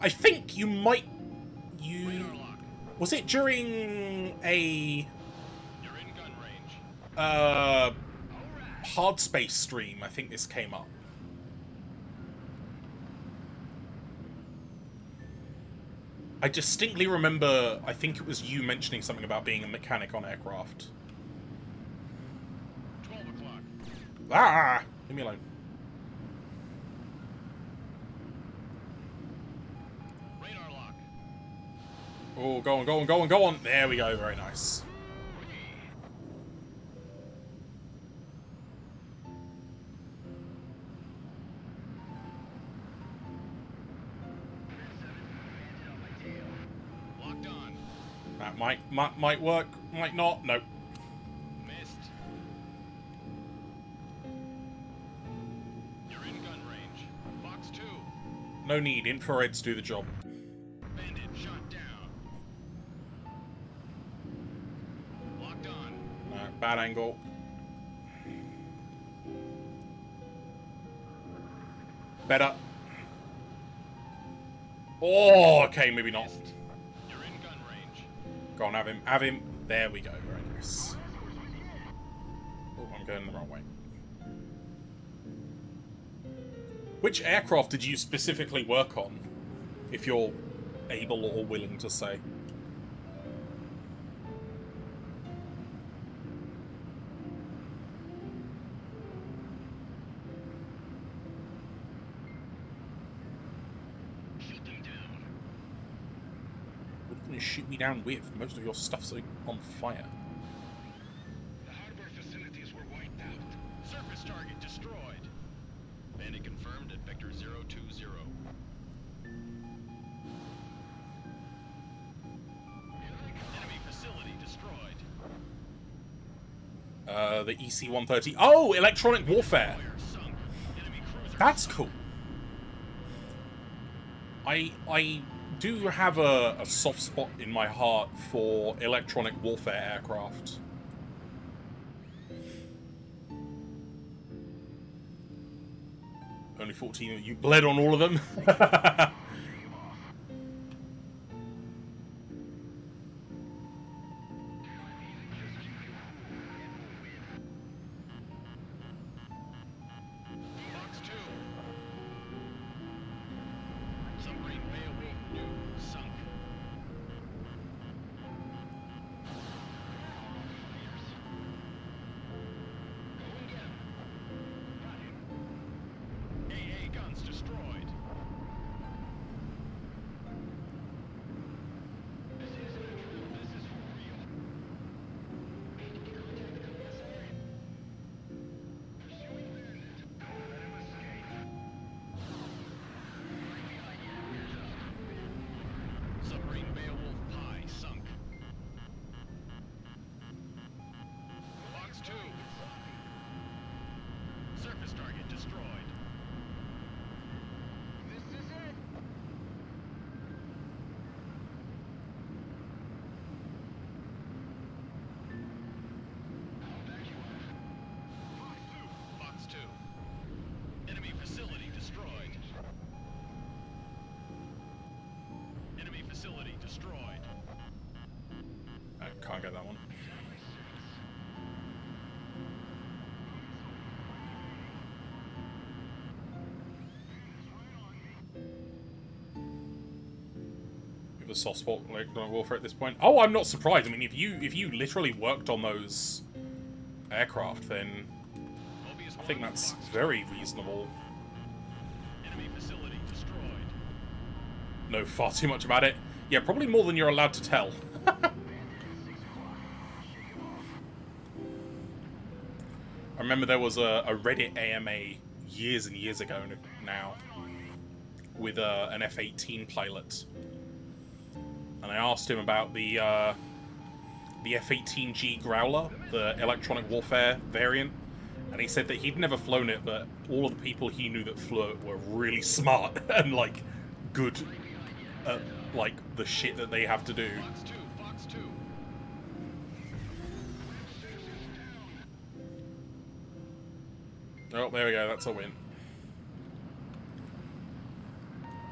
I think you might. You was it during a You're in gun range. uh hard space stream? I think this came up. I distinctly remember, I think it was you mentioning something about being a mechanic on aircraft. 12 o'clock. Ah! Leave me alone. Oh, go on, go on, go on, go on! There we go, very nice. That might, might, might work, might not. Nope. Missed. You're in gun range. Fox 2. No need, infrareds do the job. Bad angle. Better. Oh, okay, maybe not. You're in gun range. Go on, have him, have him. There we go, very nice. Oh, I'm going the wrong way. Which aircraft did you specifically work on? If you're able or willing to say. Shoot me down with? Most of your stuff's on fire. The hardware facilities were wiped out. Surface target destroyed. Bandit confirmed at vector 020. Enemy facility destroyed. Uh, the EC-130. Oh, electronic warfare. Fire sunk. Enemy cruiser That's cool. I I do you have a, a soft spot in my heart for electronic warfare aircraft. Only 14 you bled on all of them? soft spot like Electronic Warfare at this point. Oh, I'm not surprised. I mean, if you if you literally worked on those aircraft, then I think that's very reasonable. Enemy facility destroyed. Know far too much about it. Yeah, probably more than you're allowed to tell. I remember there was a, a Reddit AMA years and years ago now with uh, an F-18 pilot, asked him about the uh, the F-18G Growler, the electronic warfare variant, and he said that he'd never flown it, but all of the people he knew that flew it were really smart and like good at like the shit that they have to do. Fox 2, Fox 2. Oh, there we go. That's a win.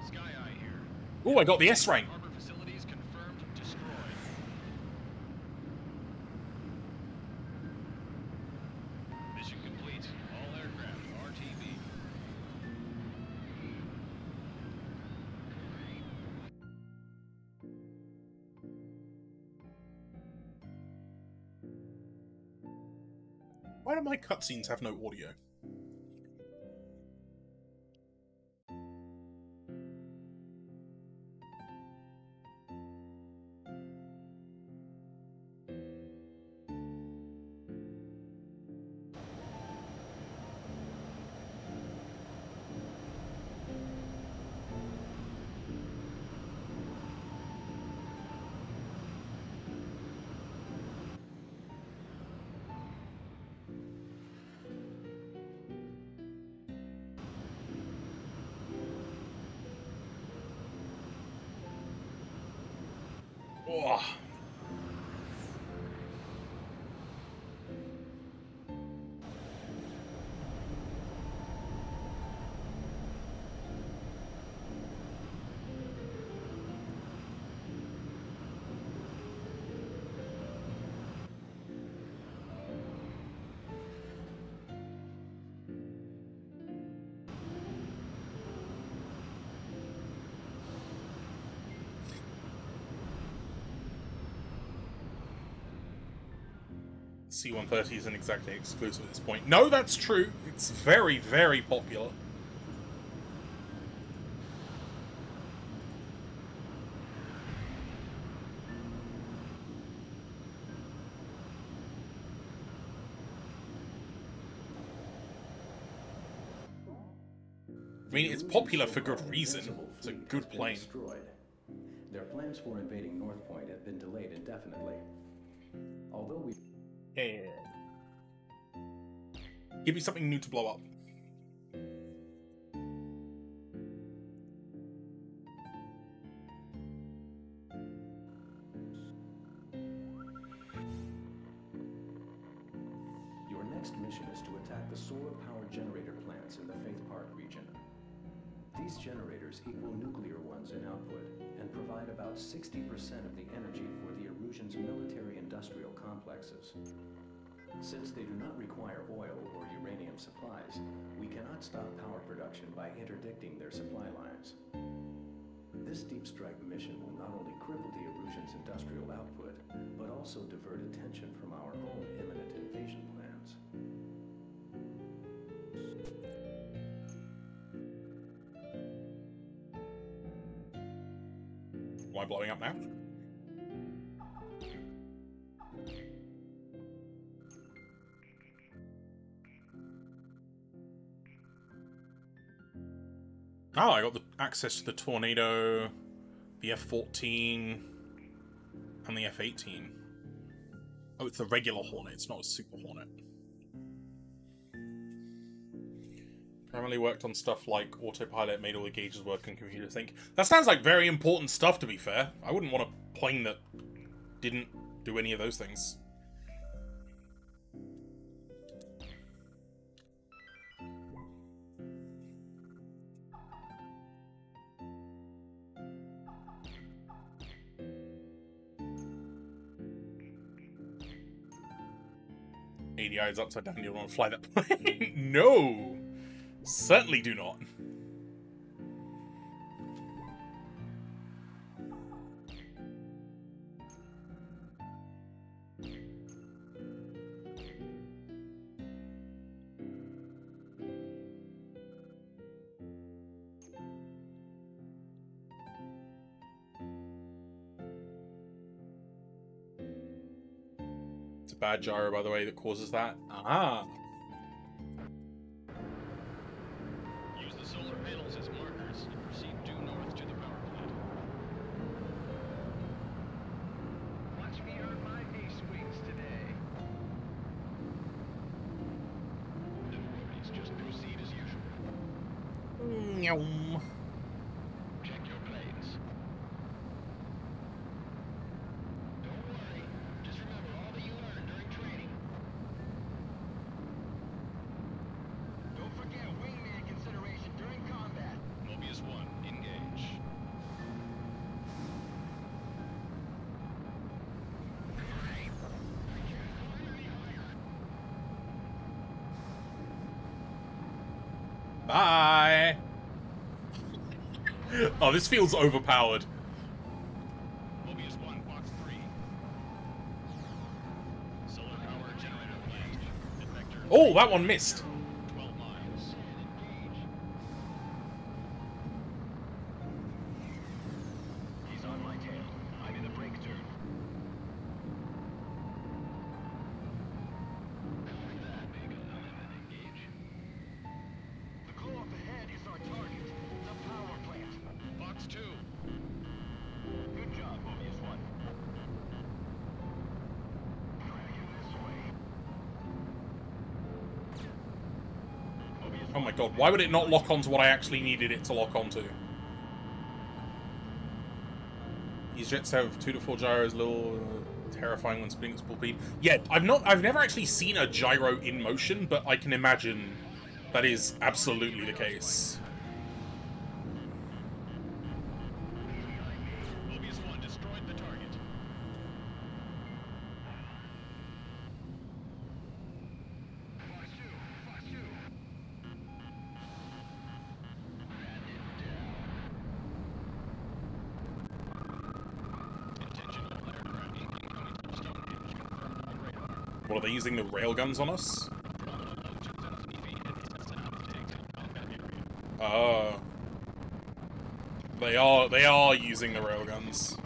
Sky Eye here. Oh, I got the S rank. Cutscenes have no audio? C-130 isn't exactly exclusive at this point. No, that's true. It's very, very popular. I mean, it's popular for good reason. It's a good plane. Destroyed. Their plans for invading North Point have been delayed indefinitely. Although we Give me something new to blow up. Access to the Tornado, the F-14, and the F-18. Oh, it's the regular Hornet, it's not a Super Hornet. Primarily worked on stuff like autopilot, made all the gauges work and computer think. That sounds like very important stuff, to be fair. I wouldn't want a plane that didn't do any of those things. Upside down. You don't want to fly that plane? no! Certainly do not. Gyro, by the way, that causes that. Ah. Use the solar panels as markers and proceed due north to the power plant. Watch me earn my ace wings today. No worries, just proceed as usual. Meow. Check your planes. Don't worry. Just remember all that you learned during training. Don't forget wingman consideration during combat. Mobius 1, engage. Bye. Oh, this feels overpowered. Mobius 1, box 3. Solar power generator plant at vector Oh, that one missed. God, why would it not lock onto what I actually needed it to lock onto? These jets have two to four gyros, little uh, terrifying when spinning at full speed. Yeah, I've not, I've never actually seen a gyro in motion, but I can imagine that is absolutely the case. Mobius 1 destroyed the target. Fox 2. Fox 2. Intentional aircraft incoming to Stonehenge confirmed on radar. What are they using the railguns on us? Andromeda Note 2000 EV heading south to exit combat area. Ah. they are, they are using the railguns.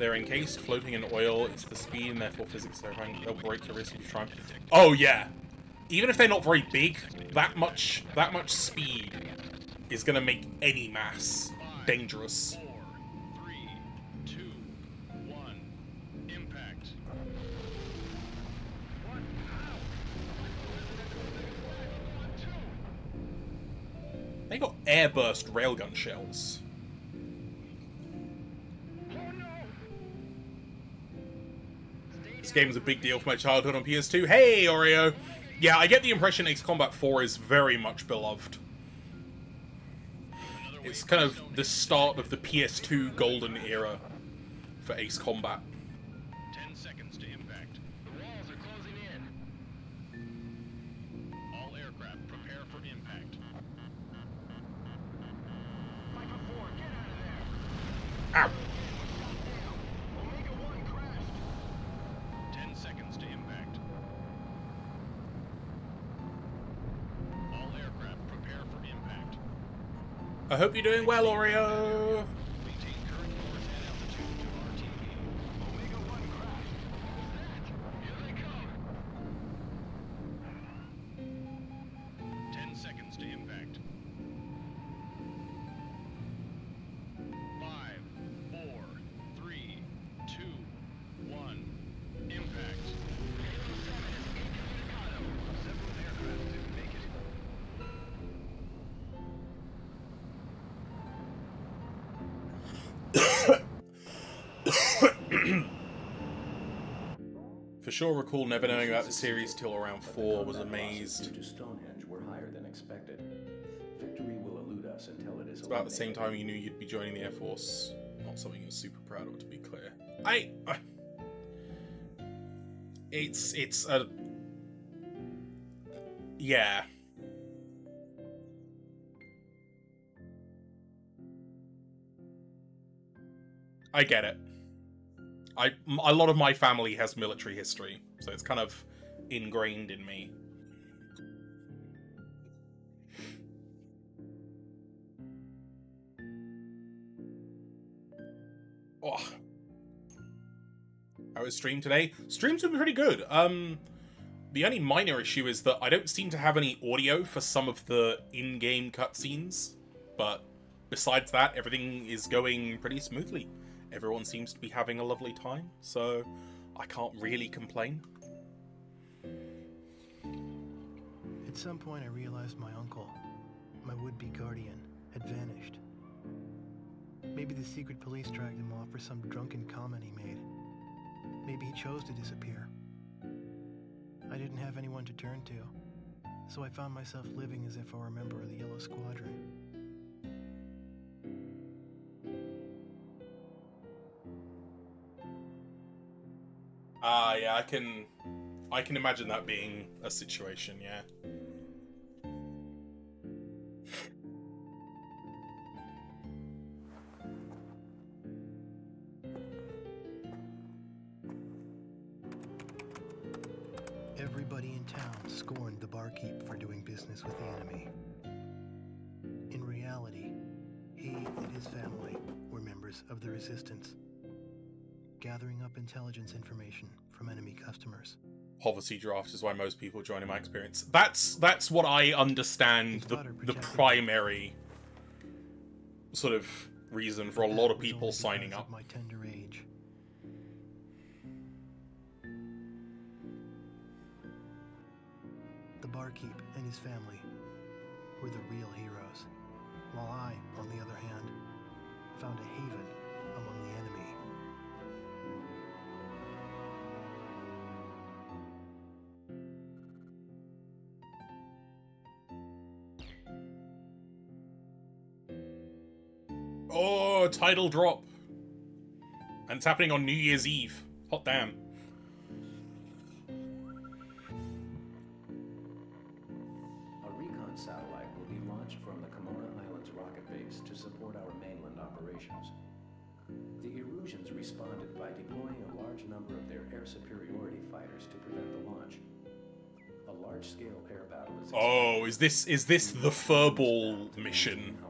They're encased, floating in oil. It's the speed and therefore physics terrifying. They'll break the risk if you try. Oh yeah, even if they're not very big, that much that much speed is gonna make any mass dangerous. They got airburst railgun shells. This game is a big deal for my childhood on PS2. Hey, Oreo! Yeah, I get the impression Ace Combat 4 is very much beloved. It's kind of the start of the PS2 golden era for Ace Combat. Ten seconds to impact. The walls are closing in. All aircraft prepare for impact. Viper 4, get out of there. Ow! Omega 1 crashed. Ten seconds to impact. All aircraft prepare for impact. I you're doing well, Oreo! Sure recall never knowing about the series till around 4, was amazed. To Stonehenge were higher than expected. Victory will elude us until it is It's about the same time you knew you'd be joining the Air Force. Not something you're super proud of, to be clear. I. Uh, it's it's a. Yeah. I get it. I a lot of my family has military history, so it's kind of ingrained in me. Oh. How was stream today? Stream's been pretty good. Um, the only minor issue is that I don't seem to have any audio for some of the in-game cutscenes, but besides that, everything is going pretty smoothly. Everyone seems to be having a lovely time, so I can't really complain. At some point, I realized my uncle, my would be guardian, had vanished. Maybe the secret police dragged him off for some drunken comment he made. Maybe he chose to disappear. I didn't have anyone to turn to, so I found myself living as if I were a member of the Yellow Squadron. Ah, yeah, I can, I can imagine that being a situation. Yeah. Draft is why most people join in my experience. That's that's what I understand the the primary sort of reason for a lot of people signing up. my tender age. The barkeep and his family were the real heroes, while I, on the other hand, found a haven among the enemy. Title drop. And it's happening on New Year's Eve. Hot damn. A recon satellite will be launched from the Comona Islands rocket base to support our mainland operations. The Erusians responded by deploying a large number of their air superiority fighters to prevent the launch. A large-scale air battle is Oh, is this is this the furball mission our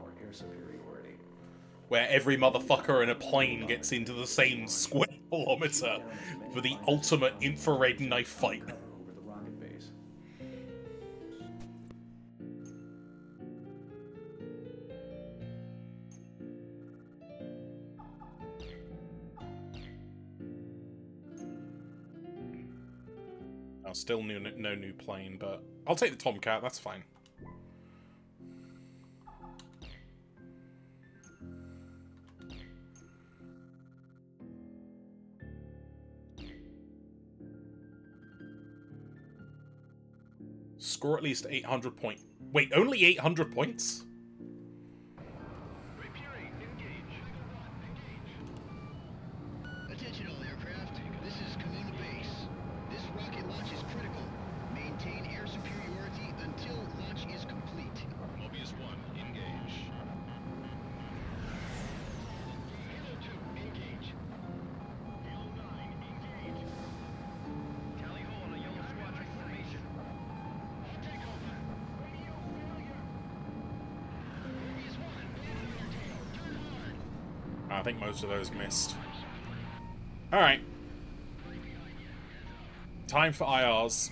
air superiority. Where every motherfucker in a plane gets into the same square kilometer for the ultimate infrared knife fight? Oh, still new, no new plane, but I'll take the Tomcat. That's fine. Score at least 800 points. Wait, only 800 points? Most of those missed. Alright. Time for IRs.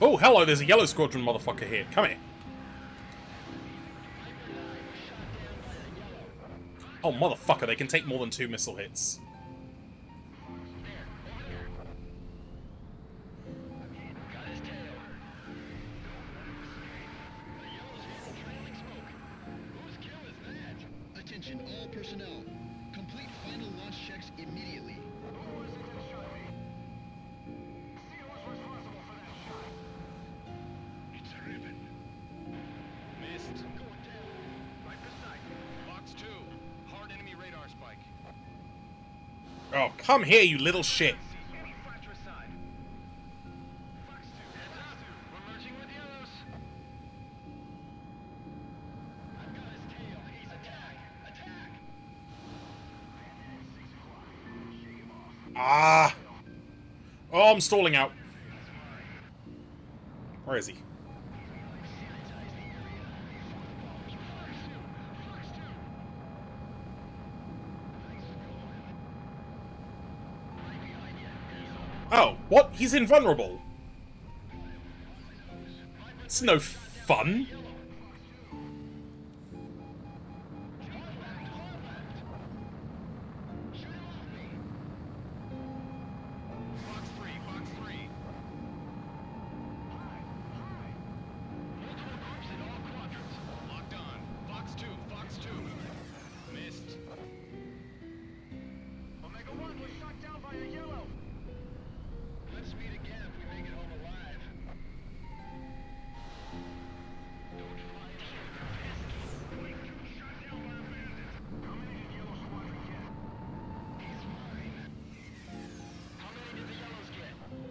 Oh, hello, there's a Yellow Squadron motherfucker here. Come here. Oh, motherfucker, they can take more than two missile hits. Come here, you little shit. Enemy fratricide. Fox 2, heads up. We're merging with yellows. I've got his tail. He's attack. Attack. Ah. Oh, I'm stalling out. Where is he? Invulnerable. It's no fun.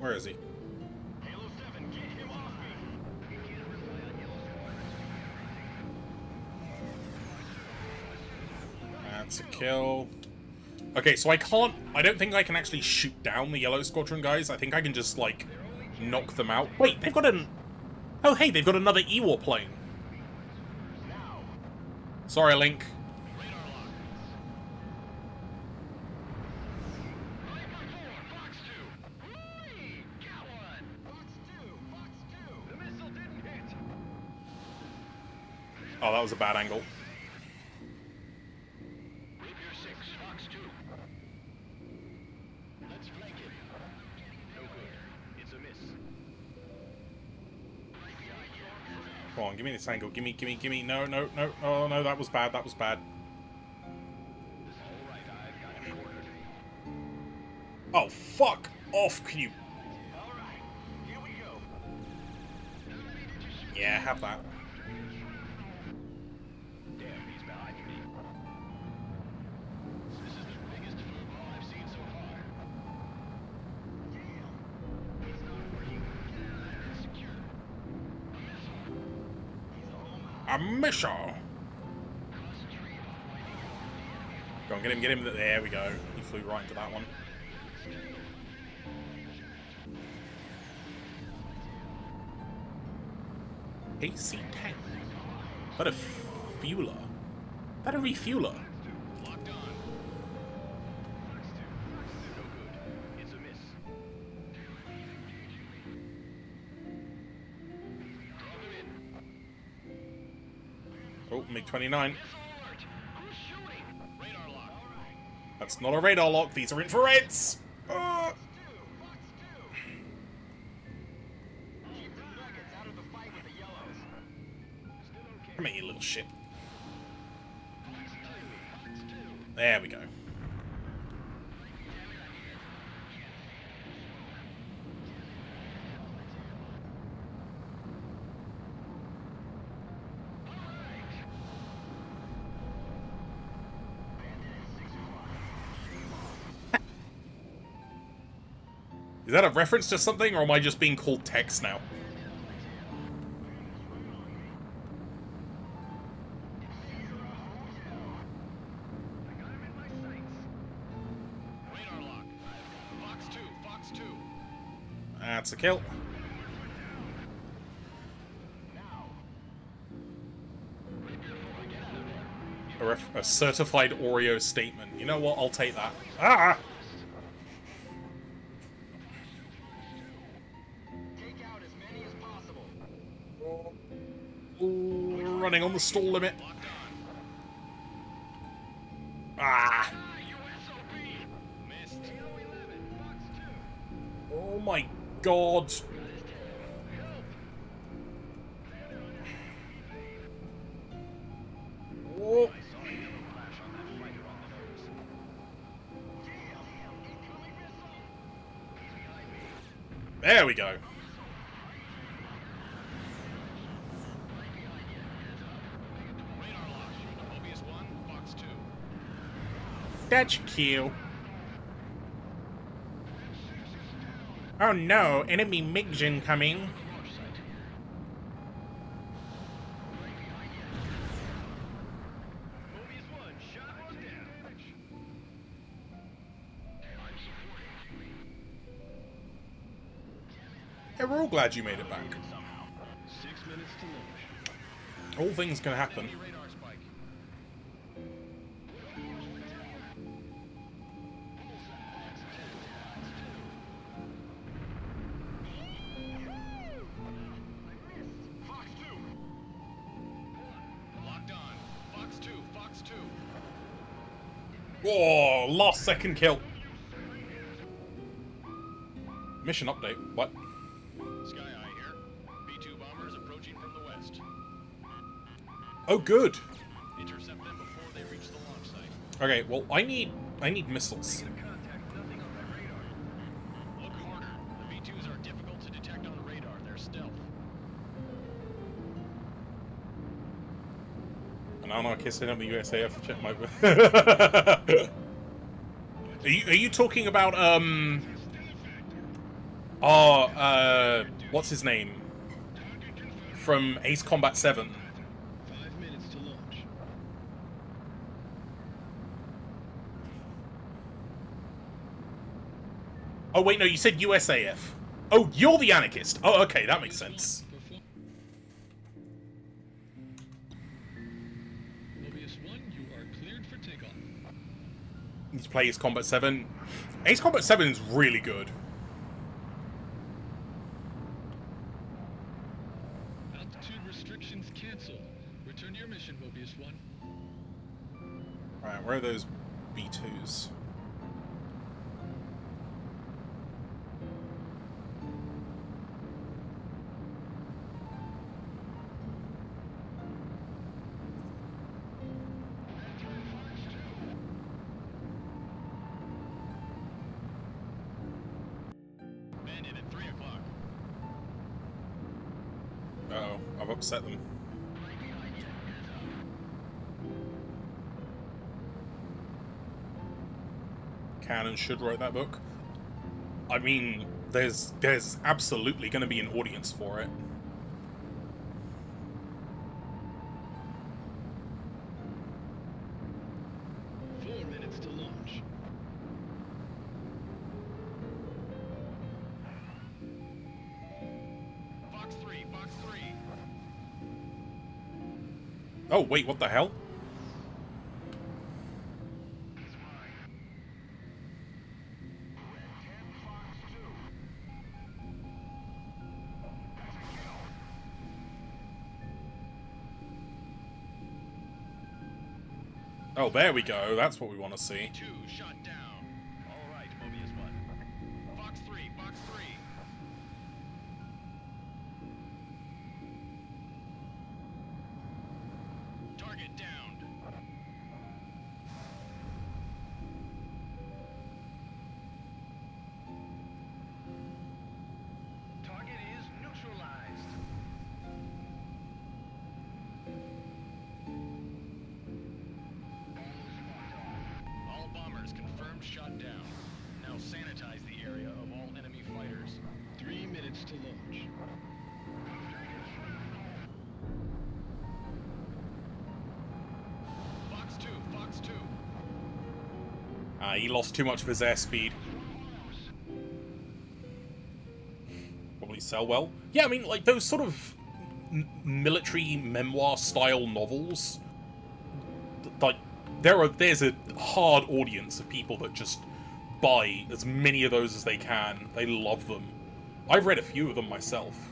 Where is he? Halo 7, get him off me! That's a kill. Okay, so I can't... I don't think I can actually shoot down the Yellow Squadron guys. I think I can just, like, knock them out. Wait, they've got an... Oh, hey, they've got another Ewar plane. Sorry, Link. Radar lock. Viper 4, Fox 2. Whee! Got one! Fox 2! Fox 2! The missile didn't hit! Oh, that was a bad angle. Rapier 6, Fox 2. Let's flank him. No good. It's a miss. Come on, give me this angle. Give me, give me, give me. No, no, no. Oh, no, that was bad. That was bad. All right, I've got him cornered. Oh, fuck off, can you... Alright, here we go. Yeah, have that. Missile! Go on, get him, get him. There we go. He flew right into that one. KC-10. That a fueler? That a refueler? In. MiG-29. Missile alert! Who's shooting? Radar lock. That's not a radar lock, these are infrareds! That a reference to something, or am I just being called Tex now? Radar lock. Fox 2, Fox 2. That's a kill. A, a certified Oreo statement. You know what? I'll take that. Ah! Running on the stall limit. Mobius 1, Oh no, enemy I'm. Hey, we're all glad you made it back. Somehow. Six minutes to launch. All things can happen. Second kill. Mission update. What? Sky Eye here. B-2 bombers approaching from the west. Oh, good. Intercept them before they reach the launch site. Okay, well, I need I need missiles. Contact, nothing on my radar. Look harder. The B-2s are difficult to detect on radar. They're stealth. An anarchist in the USAF. Check my. are you are you talking about um? Oh, uh, what's his name? From Ace Combat 7. Five minutes to launch. Oh, wait, no, you said USAF. Oh, you're the anarchist. Oh, okay, that makes sense. To play Ace Combat 7. Ace Combat 7 is really good. Altitude restrictions canceled. Return to your mission, Mobius 1. Right, where are those I've them. Can and should write that book. I mean, there's there's absolutely going to be an audience for it. Oh wait, what the hell? Oh, there we go. That's what we want to see. 2 shot down. Lost too much of his airspeed. Probably sell well. Yeah, I mean, like those sort of military memoir style novels. Like, there are there's a hard audience of people that just buy as many of those as they can. They love them. I've read a few of them myself.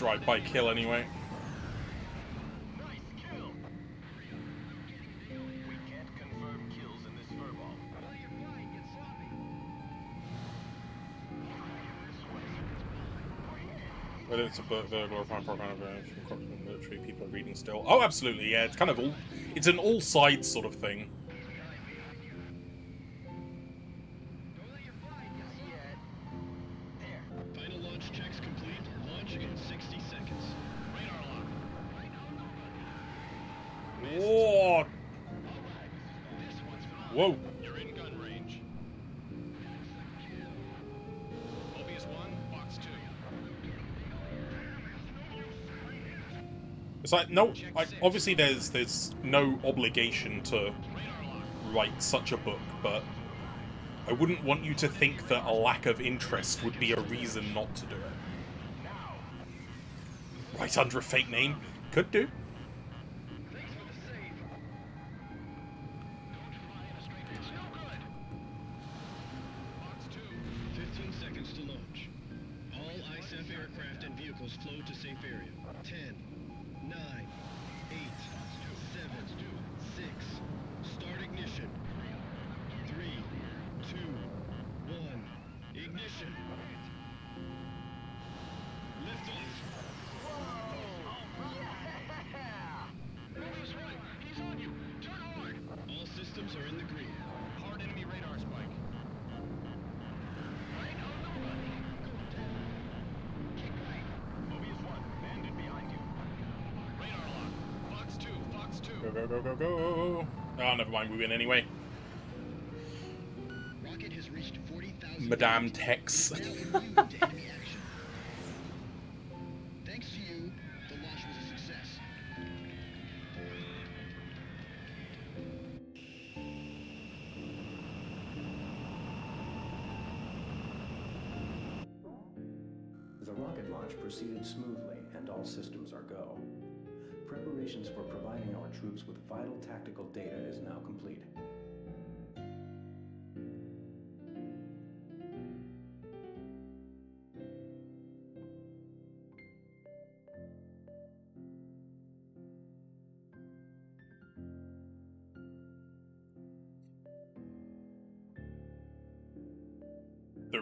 Fine. Get sloppy. Whether it's a glorifying program from military, people are reading still. Oh, absolutely, yeah. It's kind of all. It's an all sides sort of thing. It's like no. Like obviously, there's there's no obligation to write such a book, but I wouldn't want you to think that a lack of interest would be a reason not to do it. Right under a fake name. Could do. Thanks for the save. Don't fly in a straight It's no good. Fox 2. 15 seconds to launch. All ISAF aircraft and vehicles flow to safe area. 10, 9, 8, 7, 6. Start ignition. 3, 2, 1. Ignition. Liftoff. Mobius 1, he's on you. Turn hard. All systems are in the green. Hard enemy radar spike. Right on the money. Good. Keep right. Mobius 1, bandit behind you. Radar lock. Fox 2, Fox 2. Go, go, go, go, go. Oh, never mind. We win anyway. Rocket has reached 40,000. Madame. Tex.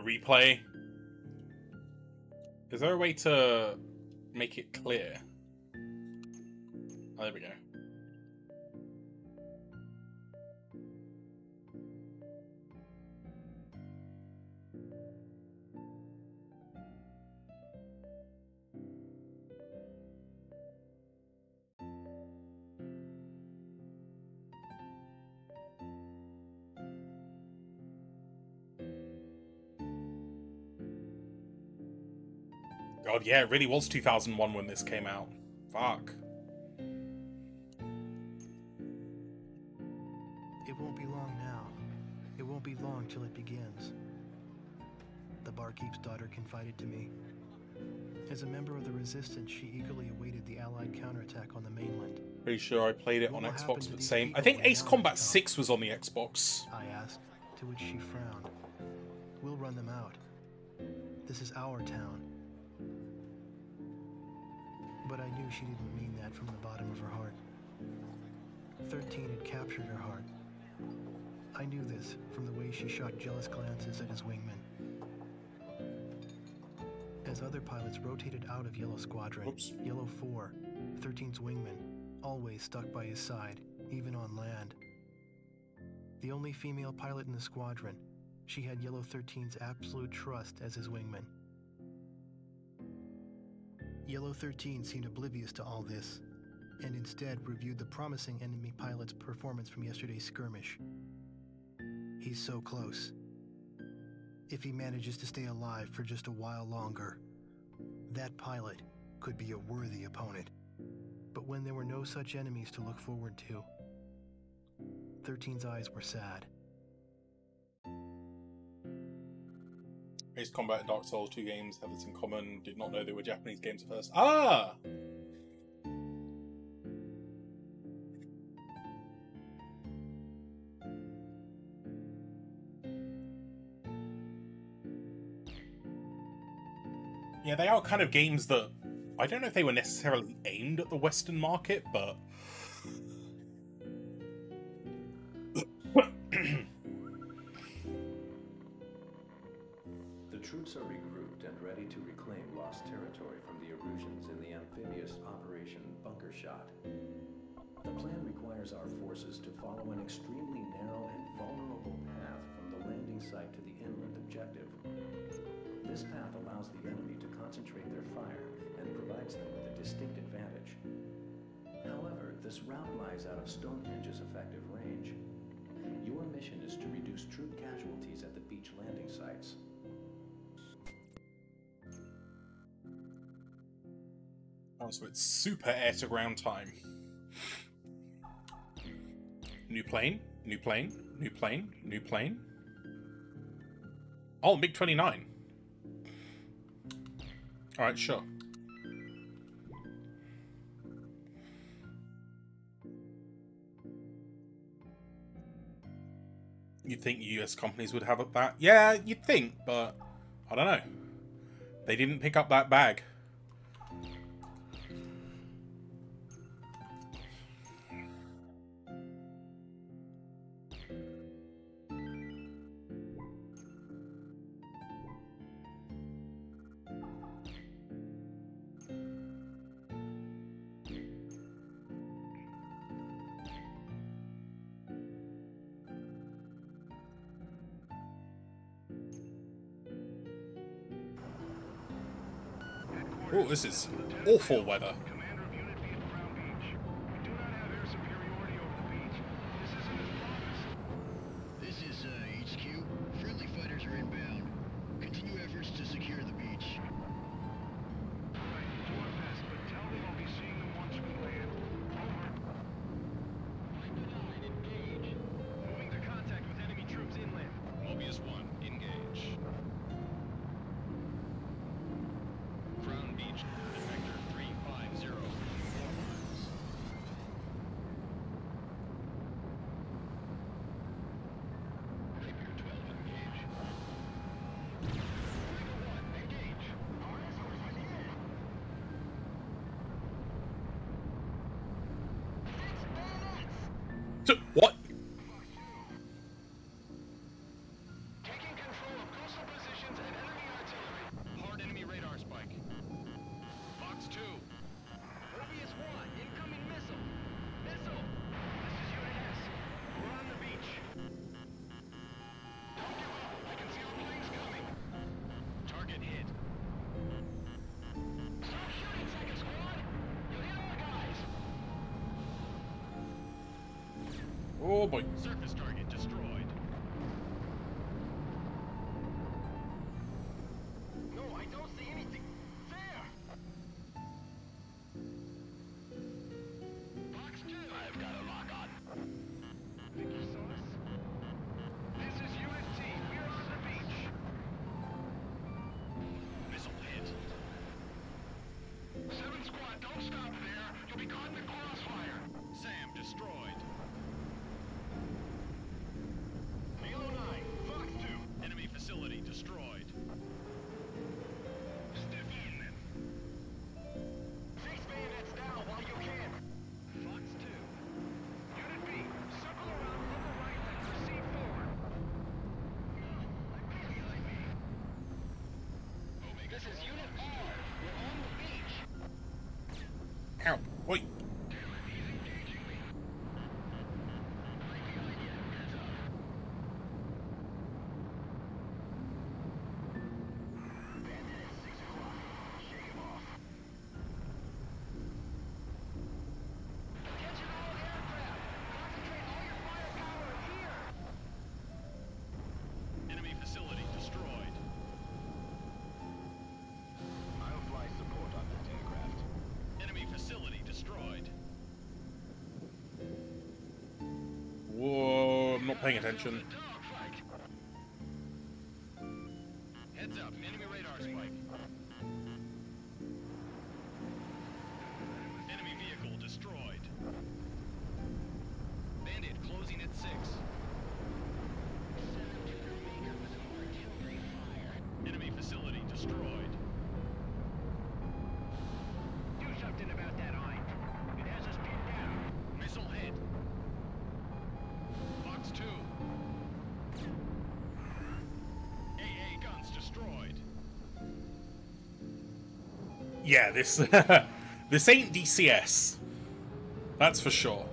Replay. Is there a way to make it clear? Oh, there we go. Yeah, it really was 2001 when this came out. Fuck. It won't be long now. It won't be long till it begins. The barkeep's daughter confided to me. As a member of the resistance, she eagerly awaited the Allied counterattack on the mainland. Pretty sure I played it on What happen Xbox, but same. I think Ace Combat come? 6 was on the Xbox. I asked, to which she frowned. We'll run them out. This is our town. But I knew she didn't mean that from the bottom of her heart. 13 had captured her heart. I knew this from the way she shot jealous glances at his wingman. As other pilots rotated out of Yellow Squadron, Whoops. Yellow 4, 13's wingman, always stuck by his side, even on land. The only female pilot in the squadron, she had Yellow 13's absolute trust as his wingman. Yellow 13 seemed oblivious to all this, and instead reviewed the promising enemy pilot's performance from yesterday's skirmish. He's so close. If he manages to stay alive for just a while longer, that pilot could be a worthy opponent. But when there were no such enemies to look forward to, 13's eyes were sad. Ace Combat and Dark Souls, two games have this in common. Did not know they were Japanese games at first. Ah! Yeah, they are kind of games that I don't know if they were necessarily aimed at the Western market, but territory from the Erusians in the amphibious Operation Bunker Shot. The plan requires our forces to follow an extremely narrow and vulnerable path from the landing site to the inland objective. This path allows the enemy to concentrate their fire and provides them with a distinct advantage. However, this route lies out of Stonehenge's effective range. Your mission is to reduce troop casualties at the beach landing sites. Oh, so it's super air-to-ground time. New plane, new plane, new plane, new plane. Oh, MiG-29. Alright, sure. You'd think US companies would have up that. Yeah, you'd think, but I don't know. They didn't pick up that bag. This is awful weather. paying attention. yeah, this this ain't DCS. That's for sure.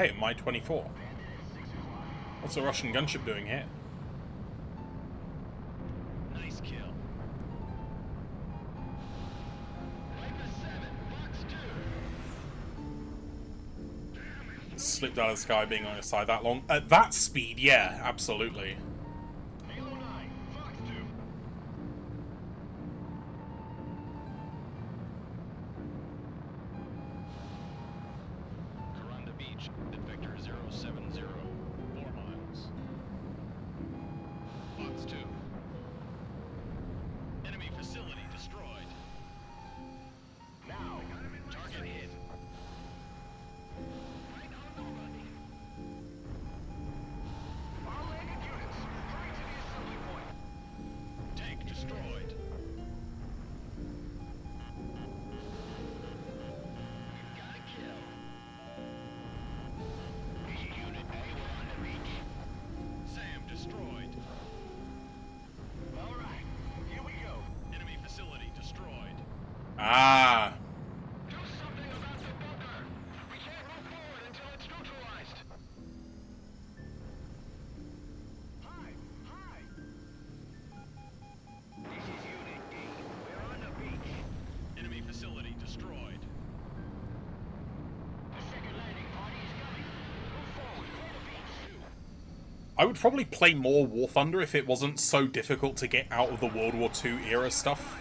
hey, Mi-24. What's a Russian gunship doing here? Nice kill. Slipped out of the sky being on your side that long. At that speed, yeah, absolutely. I would probably play more War Thunder if it wasn't so difficult to get out of the World War II era stuff.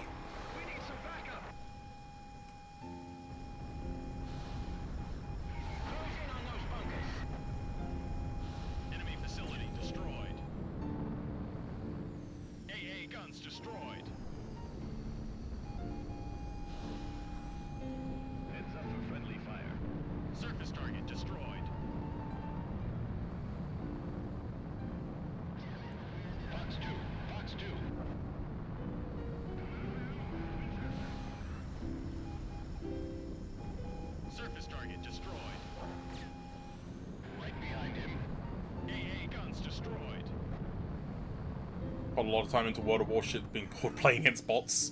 the time into World of Warships being playing against bots.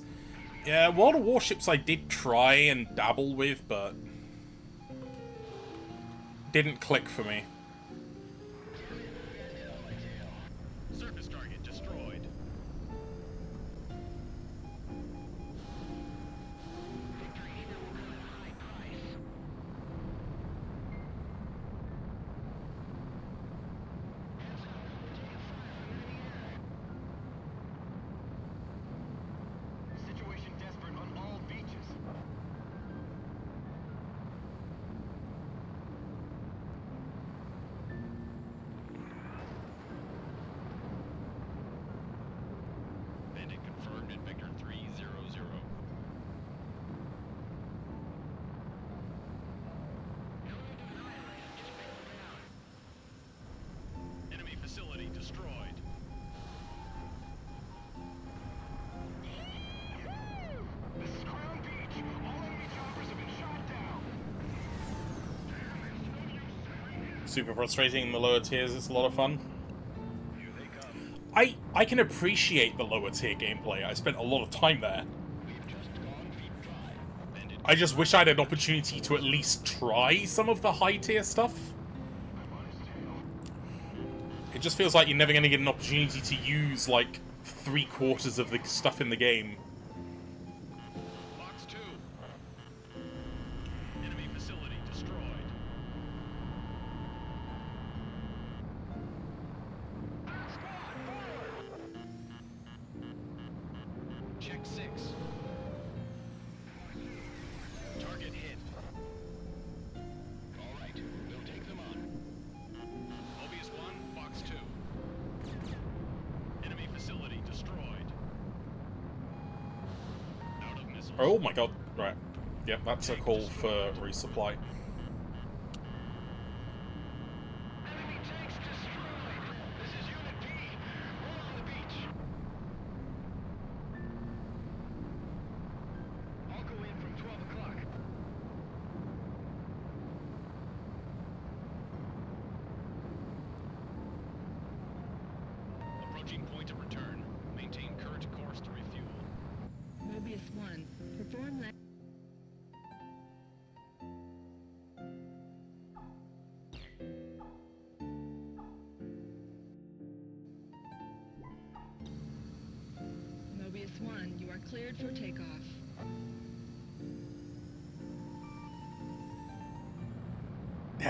Yeah, World of Warships I did try and dabble with, but didn't click for me. super frustrating, in the lower tiers, it's a lot of fun. I, I can appreciate the lower tier gameplay, I spent a lot of time there. I just wish I had an opportunity to at least try some of the high tier stuff. It just feels like you're never going to get an opportunity to use, like, three quarters of the stuff in the game. Yep, that's a call for resupply.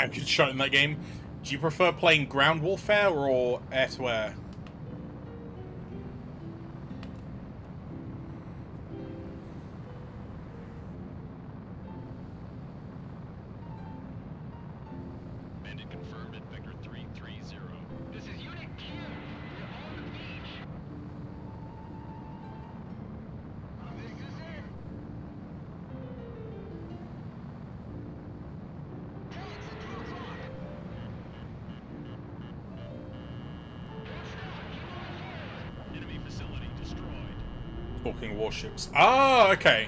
Damn good shot in that game. Do you prefer playing ground warfare or air to air? Bandit confirmed at Vector 330. This is Unit Q. We're on the beach. This is it. Hey, it's at 2 o'clock. Don't stop. Keep moving forward. Enemy facility warships. Ah, okay.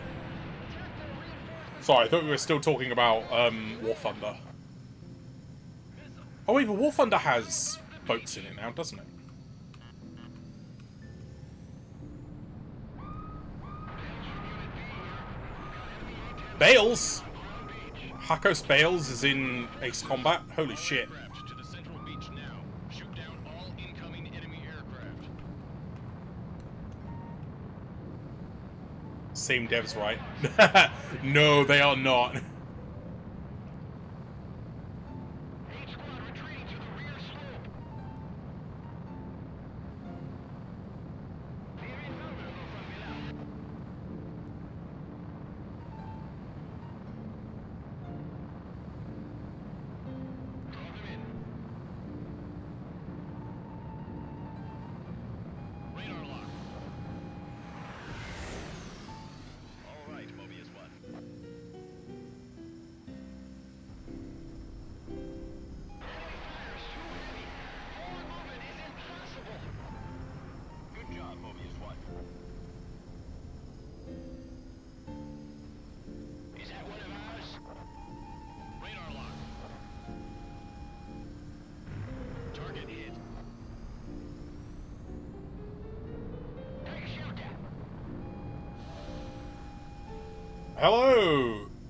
Sorry, I thought we were still talking about um, War Thunder. Oh but War Thunder has boats in it now, doesn't it? Baelz! Hakos Baelz is in Ace Combat? Holy shit. Aircraft to the central beach now. Shoot down all incoming enemy aircraft. Same devs, right? no, they are not.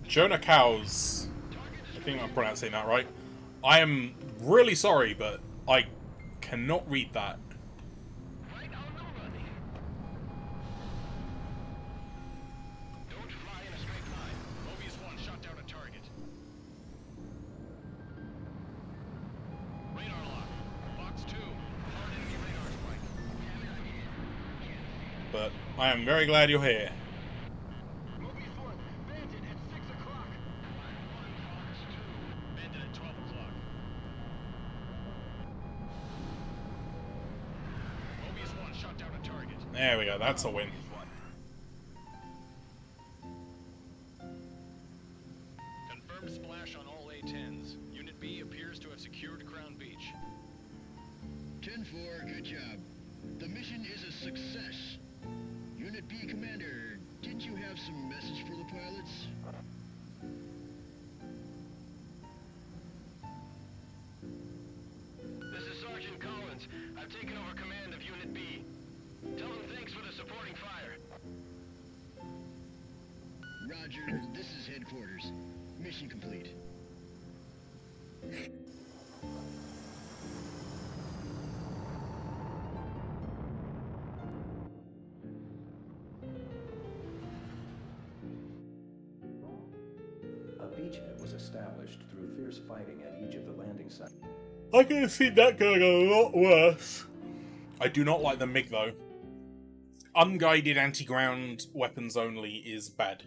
Jonah Cows. I think I'm pronouncing that right. I am really sorry, but I cannot read that. Right on nobody. Don't fly in a straight line. Mobius one shot down a target. Radar lock. Fox two. Hard enemy radar strike. Damn it, I'm here. Can't see. But I am very glad you're here. Mobius 1, Bandit at 6 o'clock. Fox two. Bandit at 12 o'clock. Mobius one shot down a target. There we go, that's a win. Can see that going a lot worse. I do not like the MiG though. Unguided anti-ground weapons only is bad.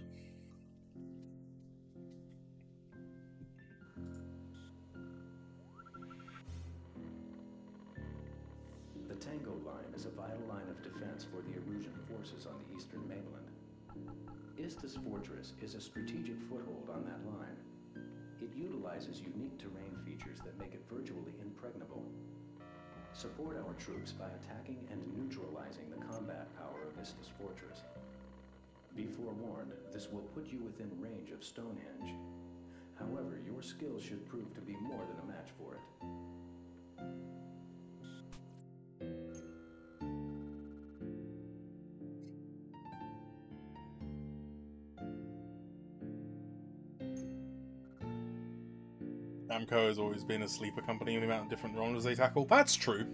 Has always been a sleeper company in the amount of different genres they tackle. That's true.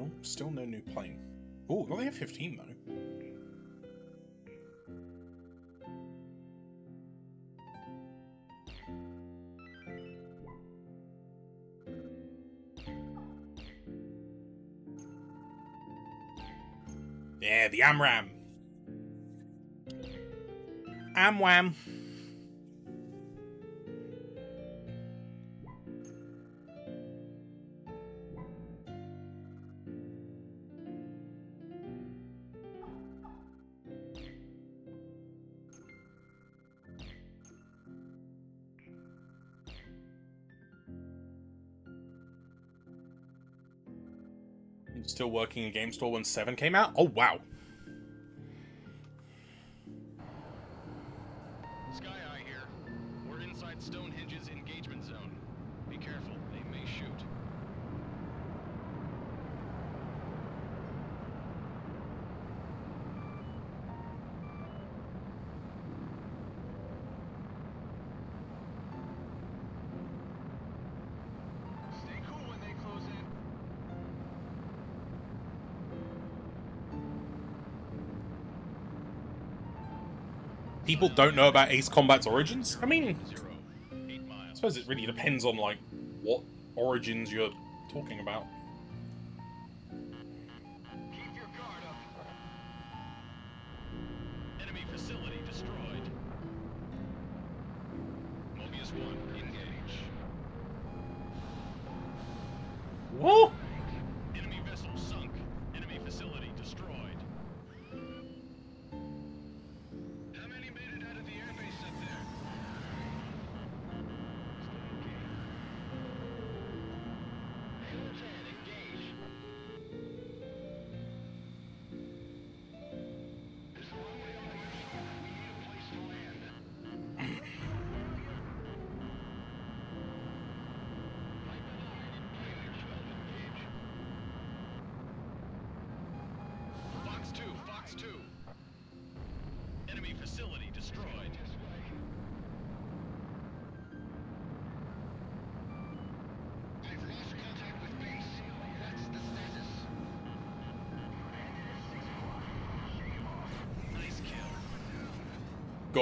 Oh, still no new plane. Oh, well, they have 15 though. Yeah, the AMRAAM. AMWAM. Still working in Game Store when 7 came out? Oh, wow. People don't know about Ace Combat's origins? I mean, I suppose it really depends on, like, what origins you're talking about.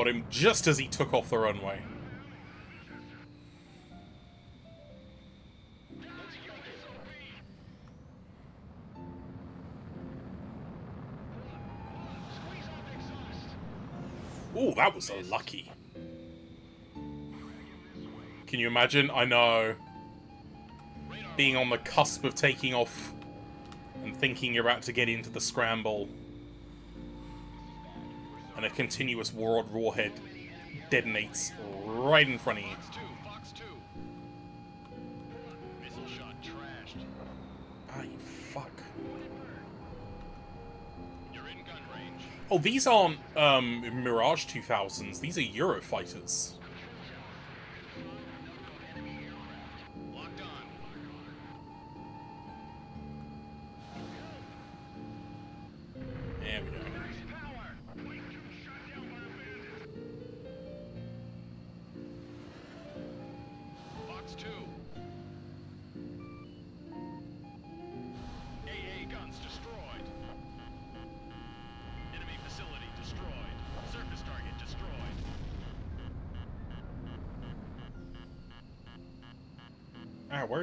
Him just as he took off the runway. Ooh, that was a lucky. Can you imagine? I know. Being on the cusp of taking off and thinking you're about to get into the scramble. Continuous warrod warhead detonates right in front of you. Fox 2, Fox 2. Missile shot trashed. Ah, you fuck. You're in gun range. Oh, these aren't um, Mirage 2000s. These are Eurofighters.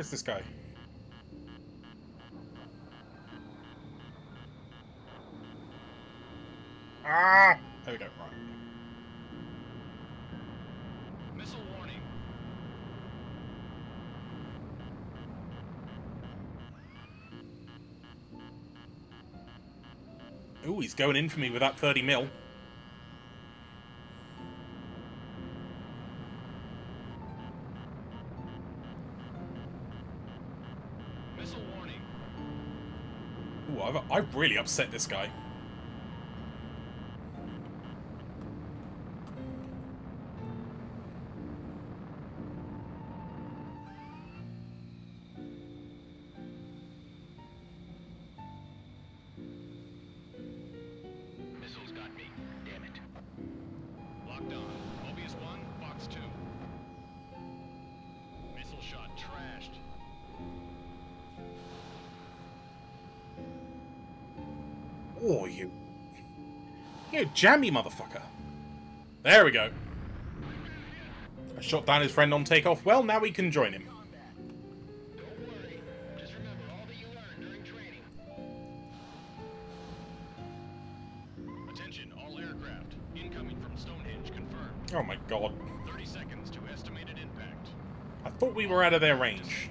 Is this guy? Ah! There we go, right. Missile warning. Ooh, he's going in for me with that 30 mil. Missile warning. Ooh, I've, I've really upset this guy. jammy, motherfucker. There we go. I shot down his friend on takeoff. Well, now we can join him. Oh my god. 30 seconds to estimated impact. I thought we were out of their range.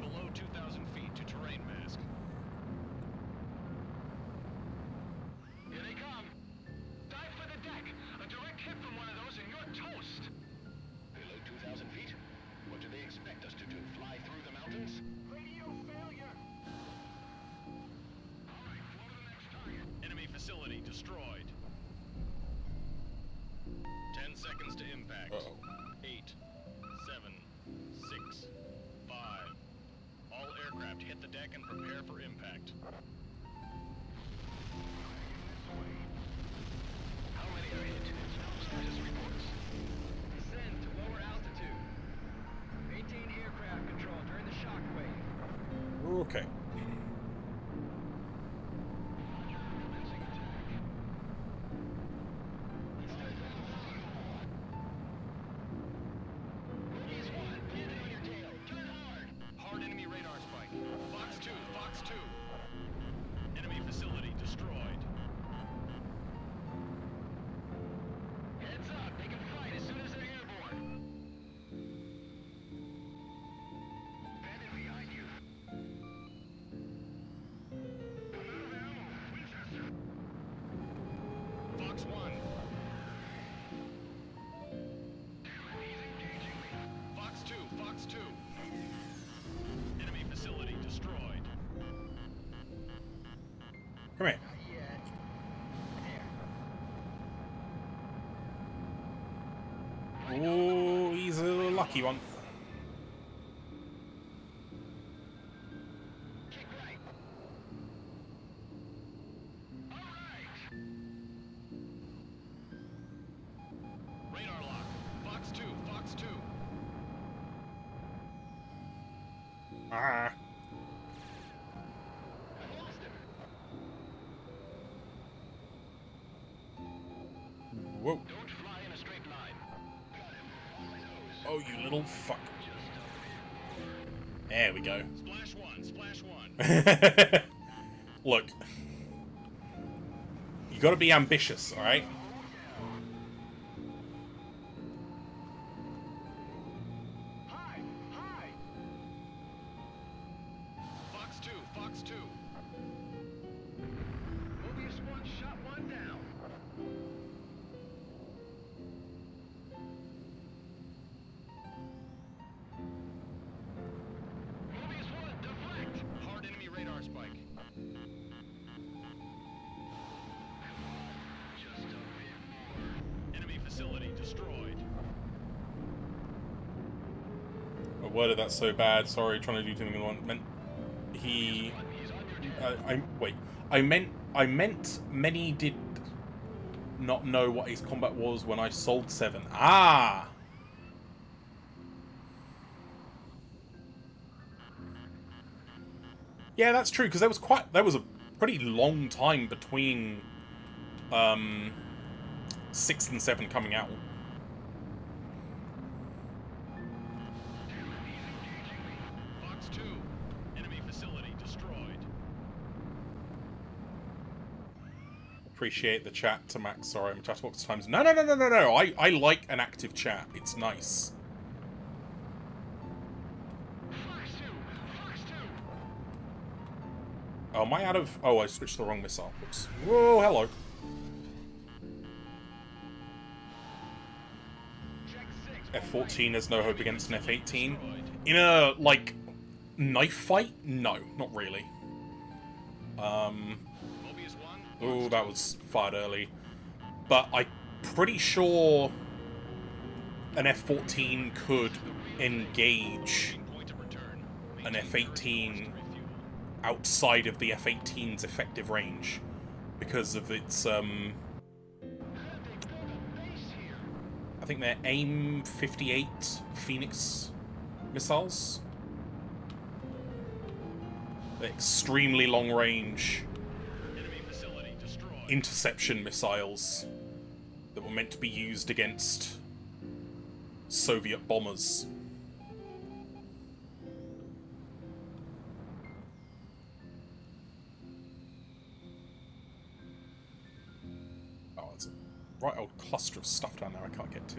Lucky one. Oh, fuck. There we go. Splash 1, splash 1. Look. You gotta be ambitious, alright? I worded that so bad. Sorry, trying to do something I meant. He. I, I wait. I meant. I meant many did not know what Ace Combat was when I sold seven. Ah. Yeah, that's true because there was quite there was a pretty long time between um six and seven coming out. Fox 2. Enemy facility destroyed. Appreciate the chat to Max. Sorry, I'm chatting box times. No, no, no, no, no, no. I, I like an active chat. It's nice. Oh, am I out of... Oh, I switched the wrong missile. Oops. Whoa, hello. F-14 has no hope against an F-18. In a, like, knife fight? No, not really. Um... Mobius 1. Oh, that was fired early. But I'm pretty sure an F-14 could engage an F-18 outside of the F-18's effective range because of its, um... I think they're AIM-58 Phoenix missiles. They're extremely long range. Interception missiles that were meant to be used against Soviet bombers. Oh, it's a right old cluster of stuff down there I can't get to.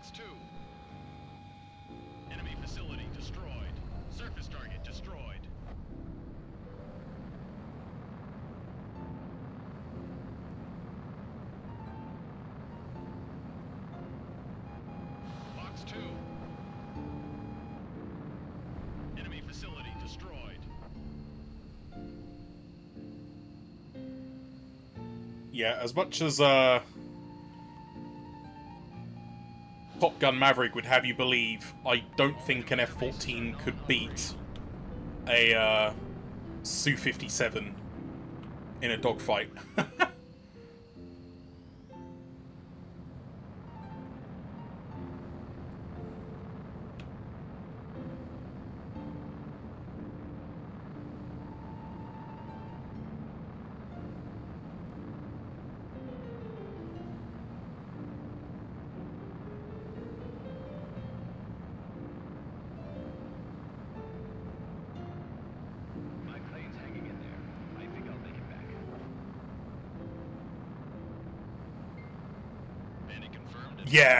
Fox 2. Enemy facility destroyed. Surface target destroyed. Fox 2. Enemy facility destroyed. Yeah, as much as uh, Gun Maverick would have you believe, I don't think an F-14 could beat a uh, Su-57 in a dogfight.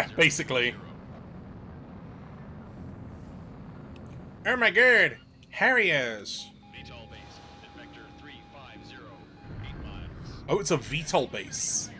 Yeah, basically. oh my god! Harriers! VTOL base vector 350, 8 miles. Oh, it's a VTOL base.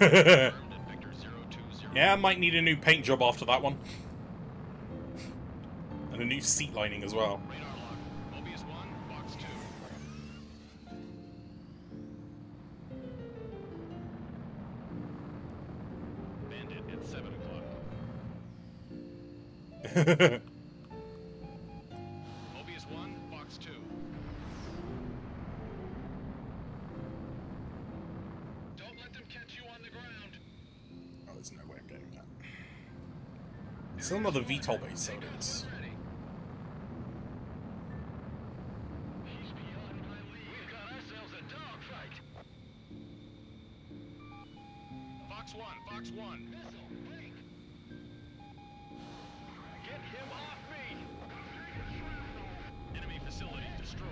yeah, I might need a new paint job after that one. And a new seat lining as well. Radar lock. Mobius 1, Fox 2. Bandit at 7 o'clock. We've got ourselves a dogfight. Fox 1, Fox 1. Missile, break. Get him off me. Enemy facility destroyed.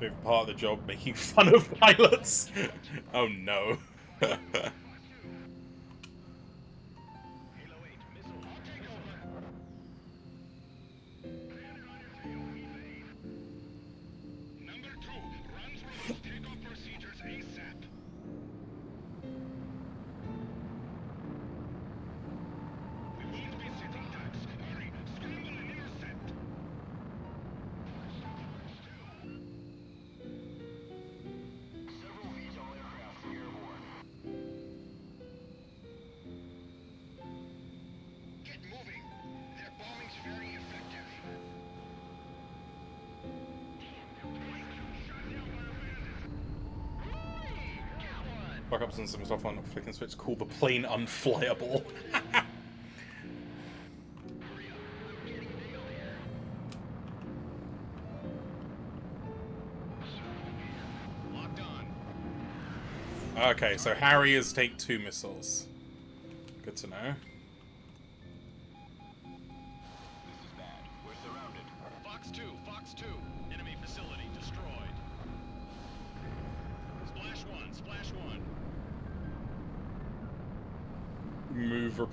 Favorite part of the job, making fun of pilots. oh no. And some stuff on flick and switch called the plane unflyable. Okay, so Harriers take two missiles. Good to know.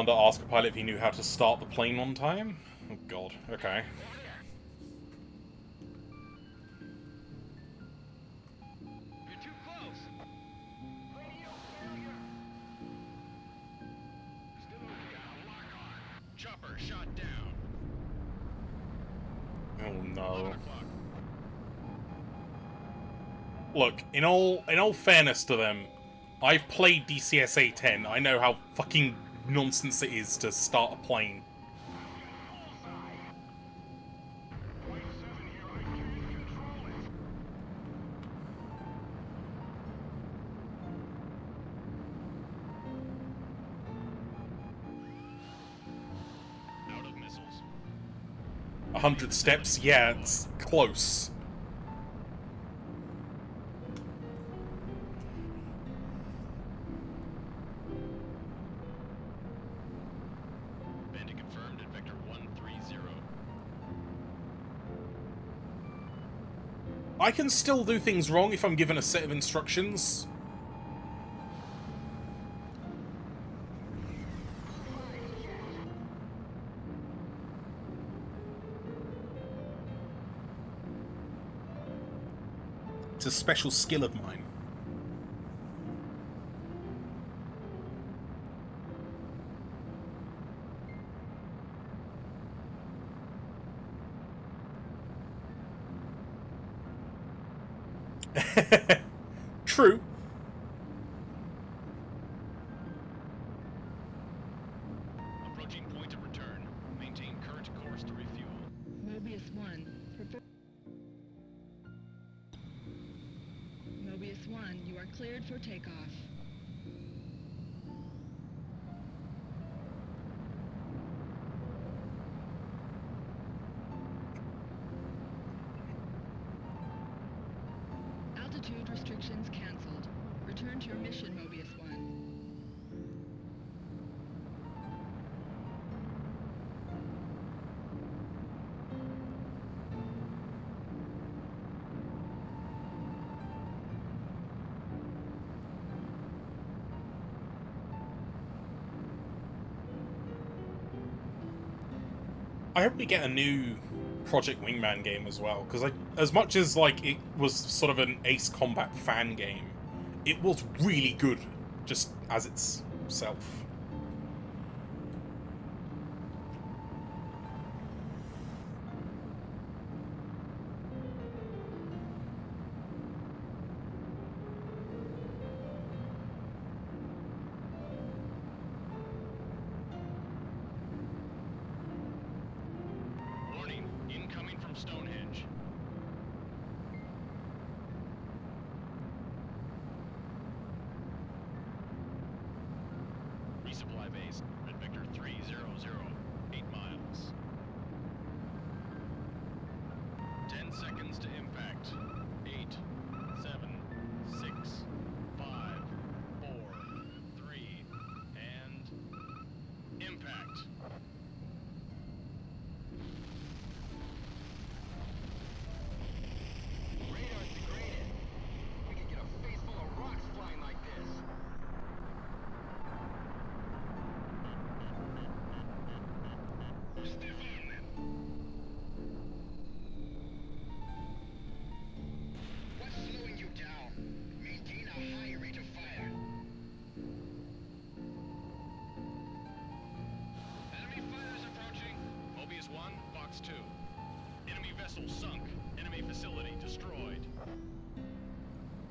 The commander ask a pilot if he knew how to start the plane on time? Oh god, okay. You're too close. Radio failure. Still okay. Lock on. Chopper shot down. Oh no. Look, in all in all fairness to them, I've played DCS A-10. I know how fucking nonsense it is to start a plane. Hundred steps, yeah, it's close. I can still do things wrong if I'm given a set of instructions. It's a special skill of mine. I hope we get a new Project Wingman game as well, because as much as like it was sort of an Ace Combat fan game, it was really good, just as itself.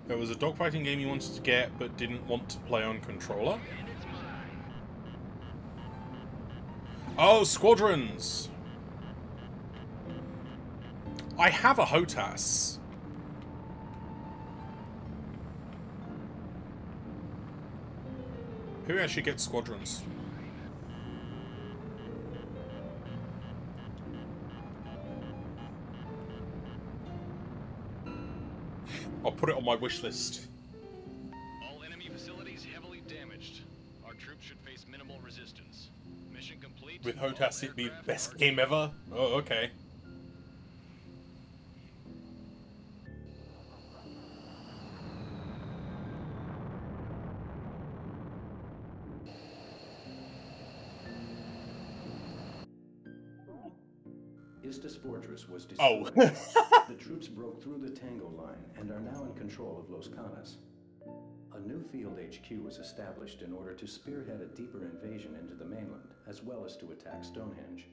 There was a dogfighting game you wanted to get but didn't want to play on controller. Oh, squadrons! I have a HOTAS. Who actually gets squadrons? Put it on my wish list. All enemy facilities heavily damaged. Our troops should face minimal resistance. Mission complete. With All HOTAS, it'd be best game ever. Oh, okay. Istas Fortress was Oh. destroyed. the troops broke through the Tango line and are now in control of Los Canas. A new field HQ was established in order to spearhead a deeper invasion into the mainland, as well as to attack Stonehenge.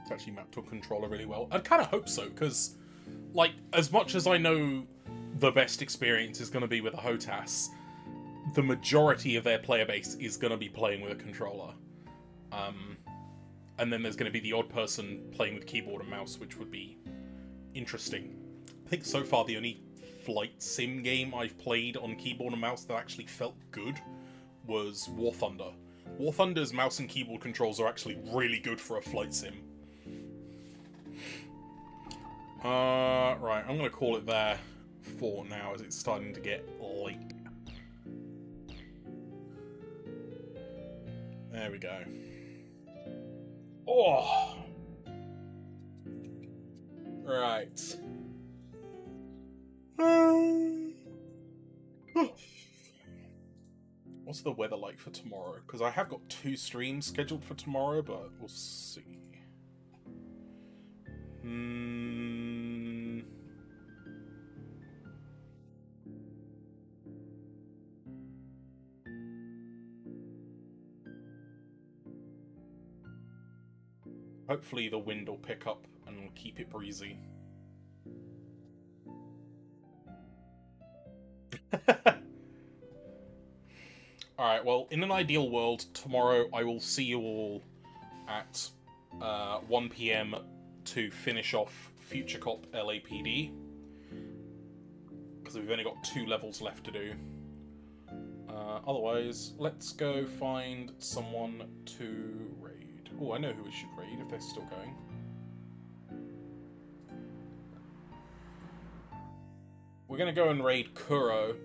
It's actually mapped on controller really well. I'd kind of hope so, because, like, as much as I know the best experience is going to be with a HOTAS, the majority of their player base is going to be playing with a controller. Um, and then there's going to be the odd person playing with keyboard and mouse, which would be interesting. I think so far the only flight sim game I've played on keyboard and mouse that actually felt good was War Thunder. War Thunder's mouse and keyboard controls are actually really good for a flight sim. Uh, right, I'm gonna call it there for now as it's starting to get late. There we go. Oh! Right. What's the weather like for tomorrow? Because I have got two streams scheduled for tomorrow, but we'll see. Hmm. Hopefully the wind will pick up and keep it breezy. Alright, well, in an ideal world, tomorrow I will see you all at uh, 1 pm to finish off Future Cop LAPD. Because we've only got two levels left to do. Uh, otherwise, let's go find someone to. Oh, I know who we should raid if they're still going. We're gonna go and raid Kuro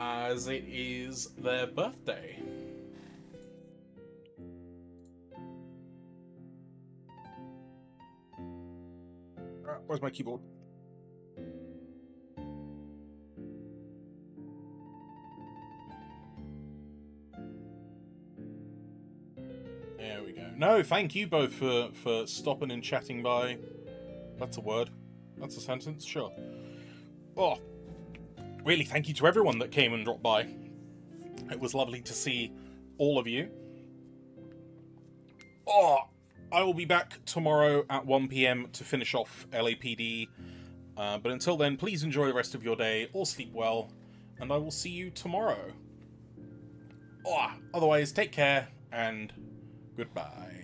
as it is their birthday. Uh, where's my keyboard? No, thank you both for for stopping and chatting by. That's a word. That's a sentence. Sure. Oh, really, thank you to everyone that came and dropped by. It was lovely to see all of you. Oh, I will be back tomorrow at 1 pm to finish off LAPD. Uh, but until then, please enjoy the rest of your day or sleep well, and I will see you tomorrow. Oh, otherwise, take care and goodbye.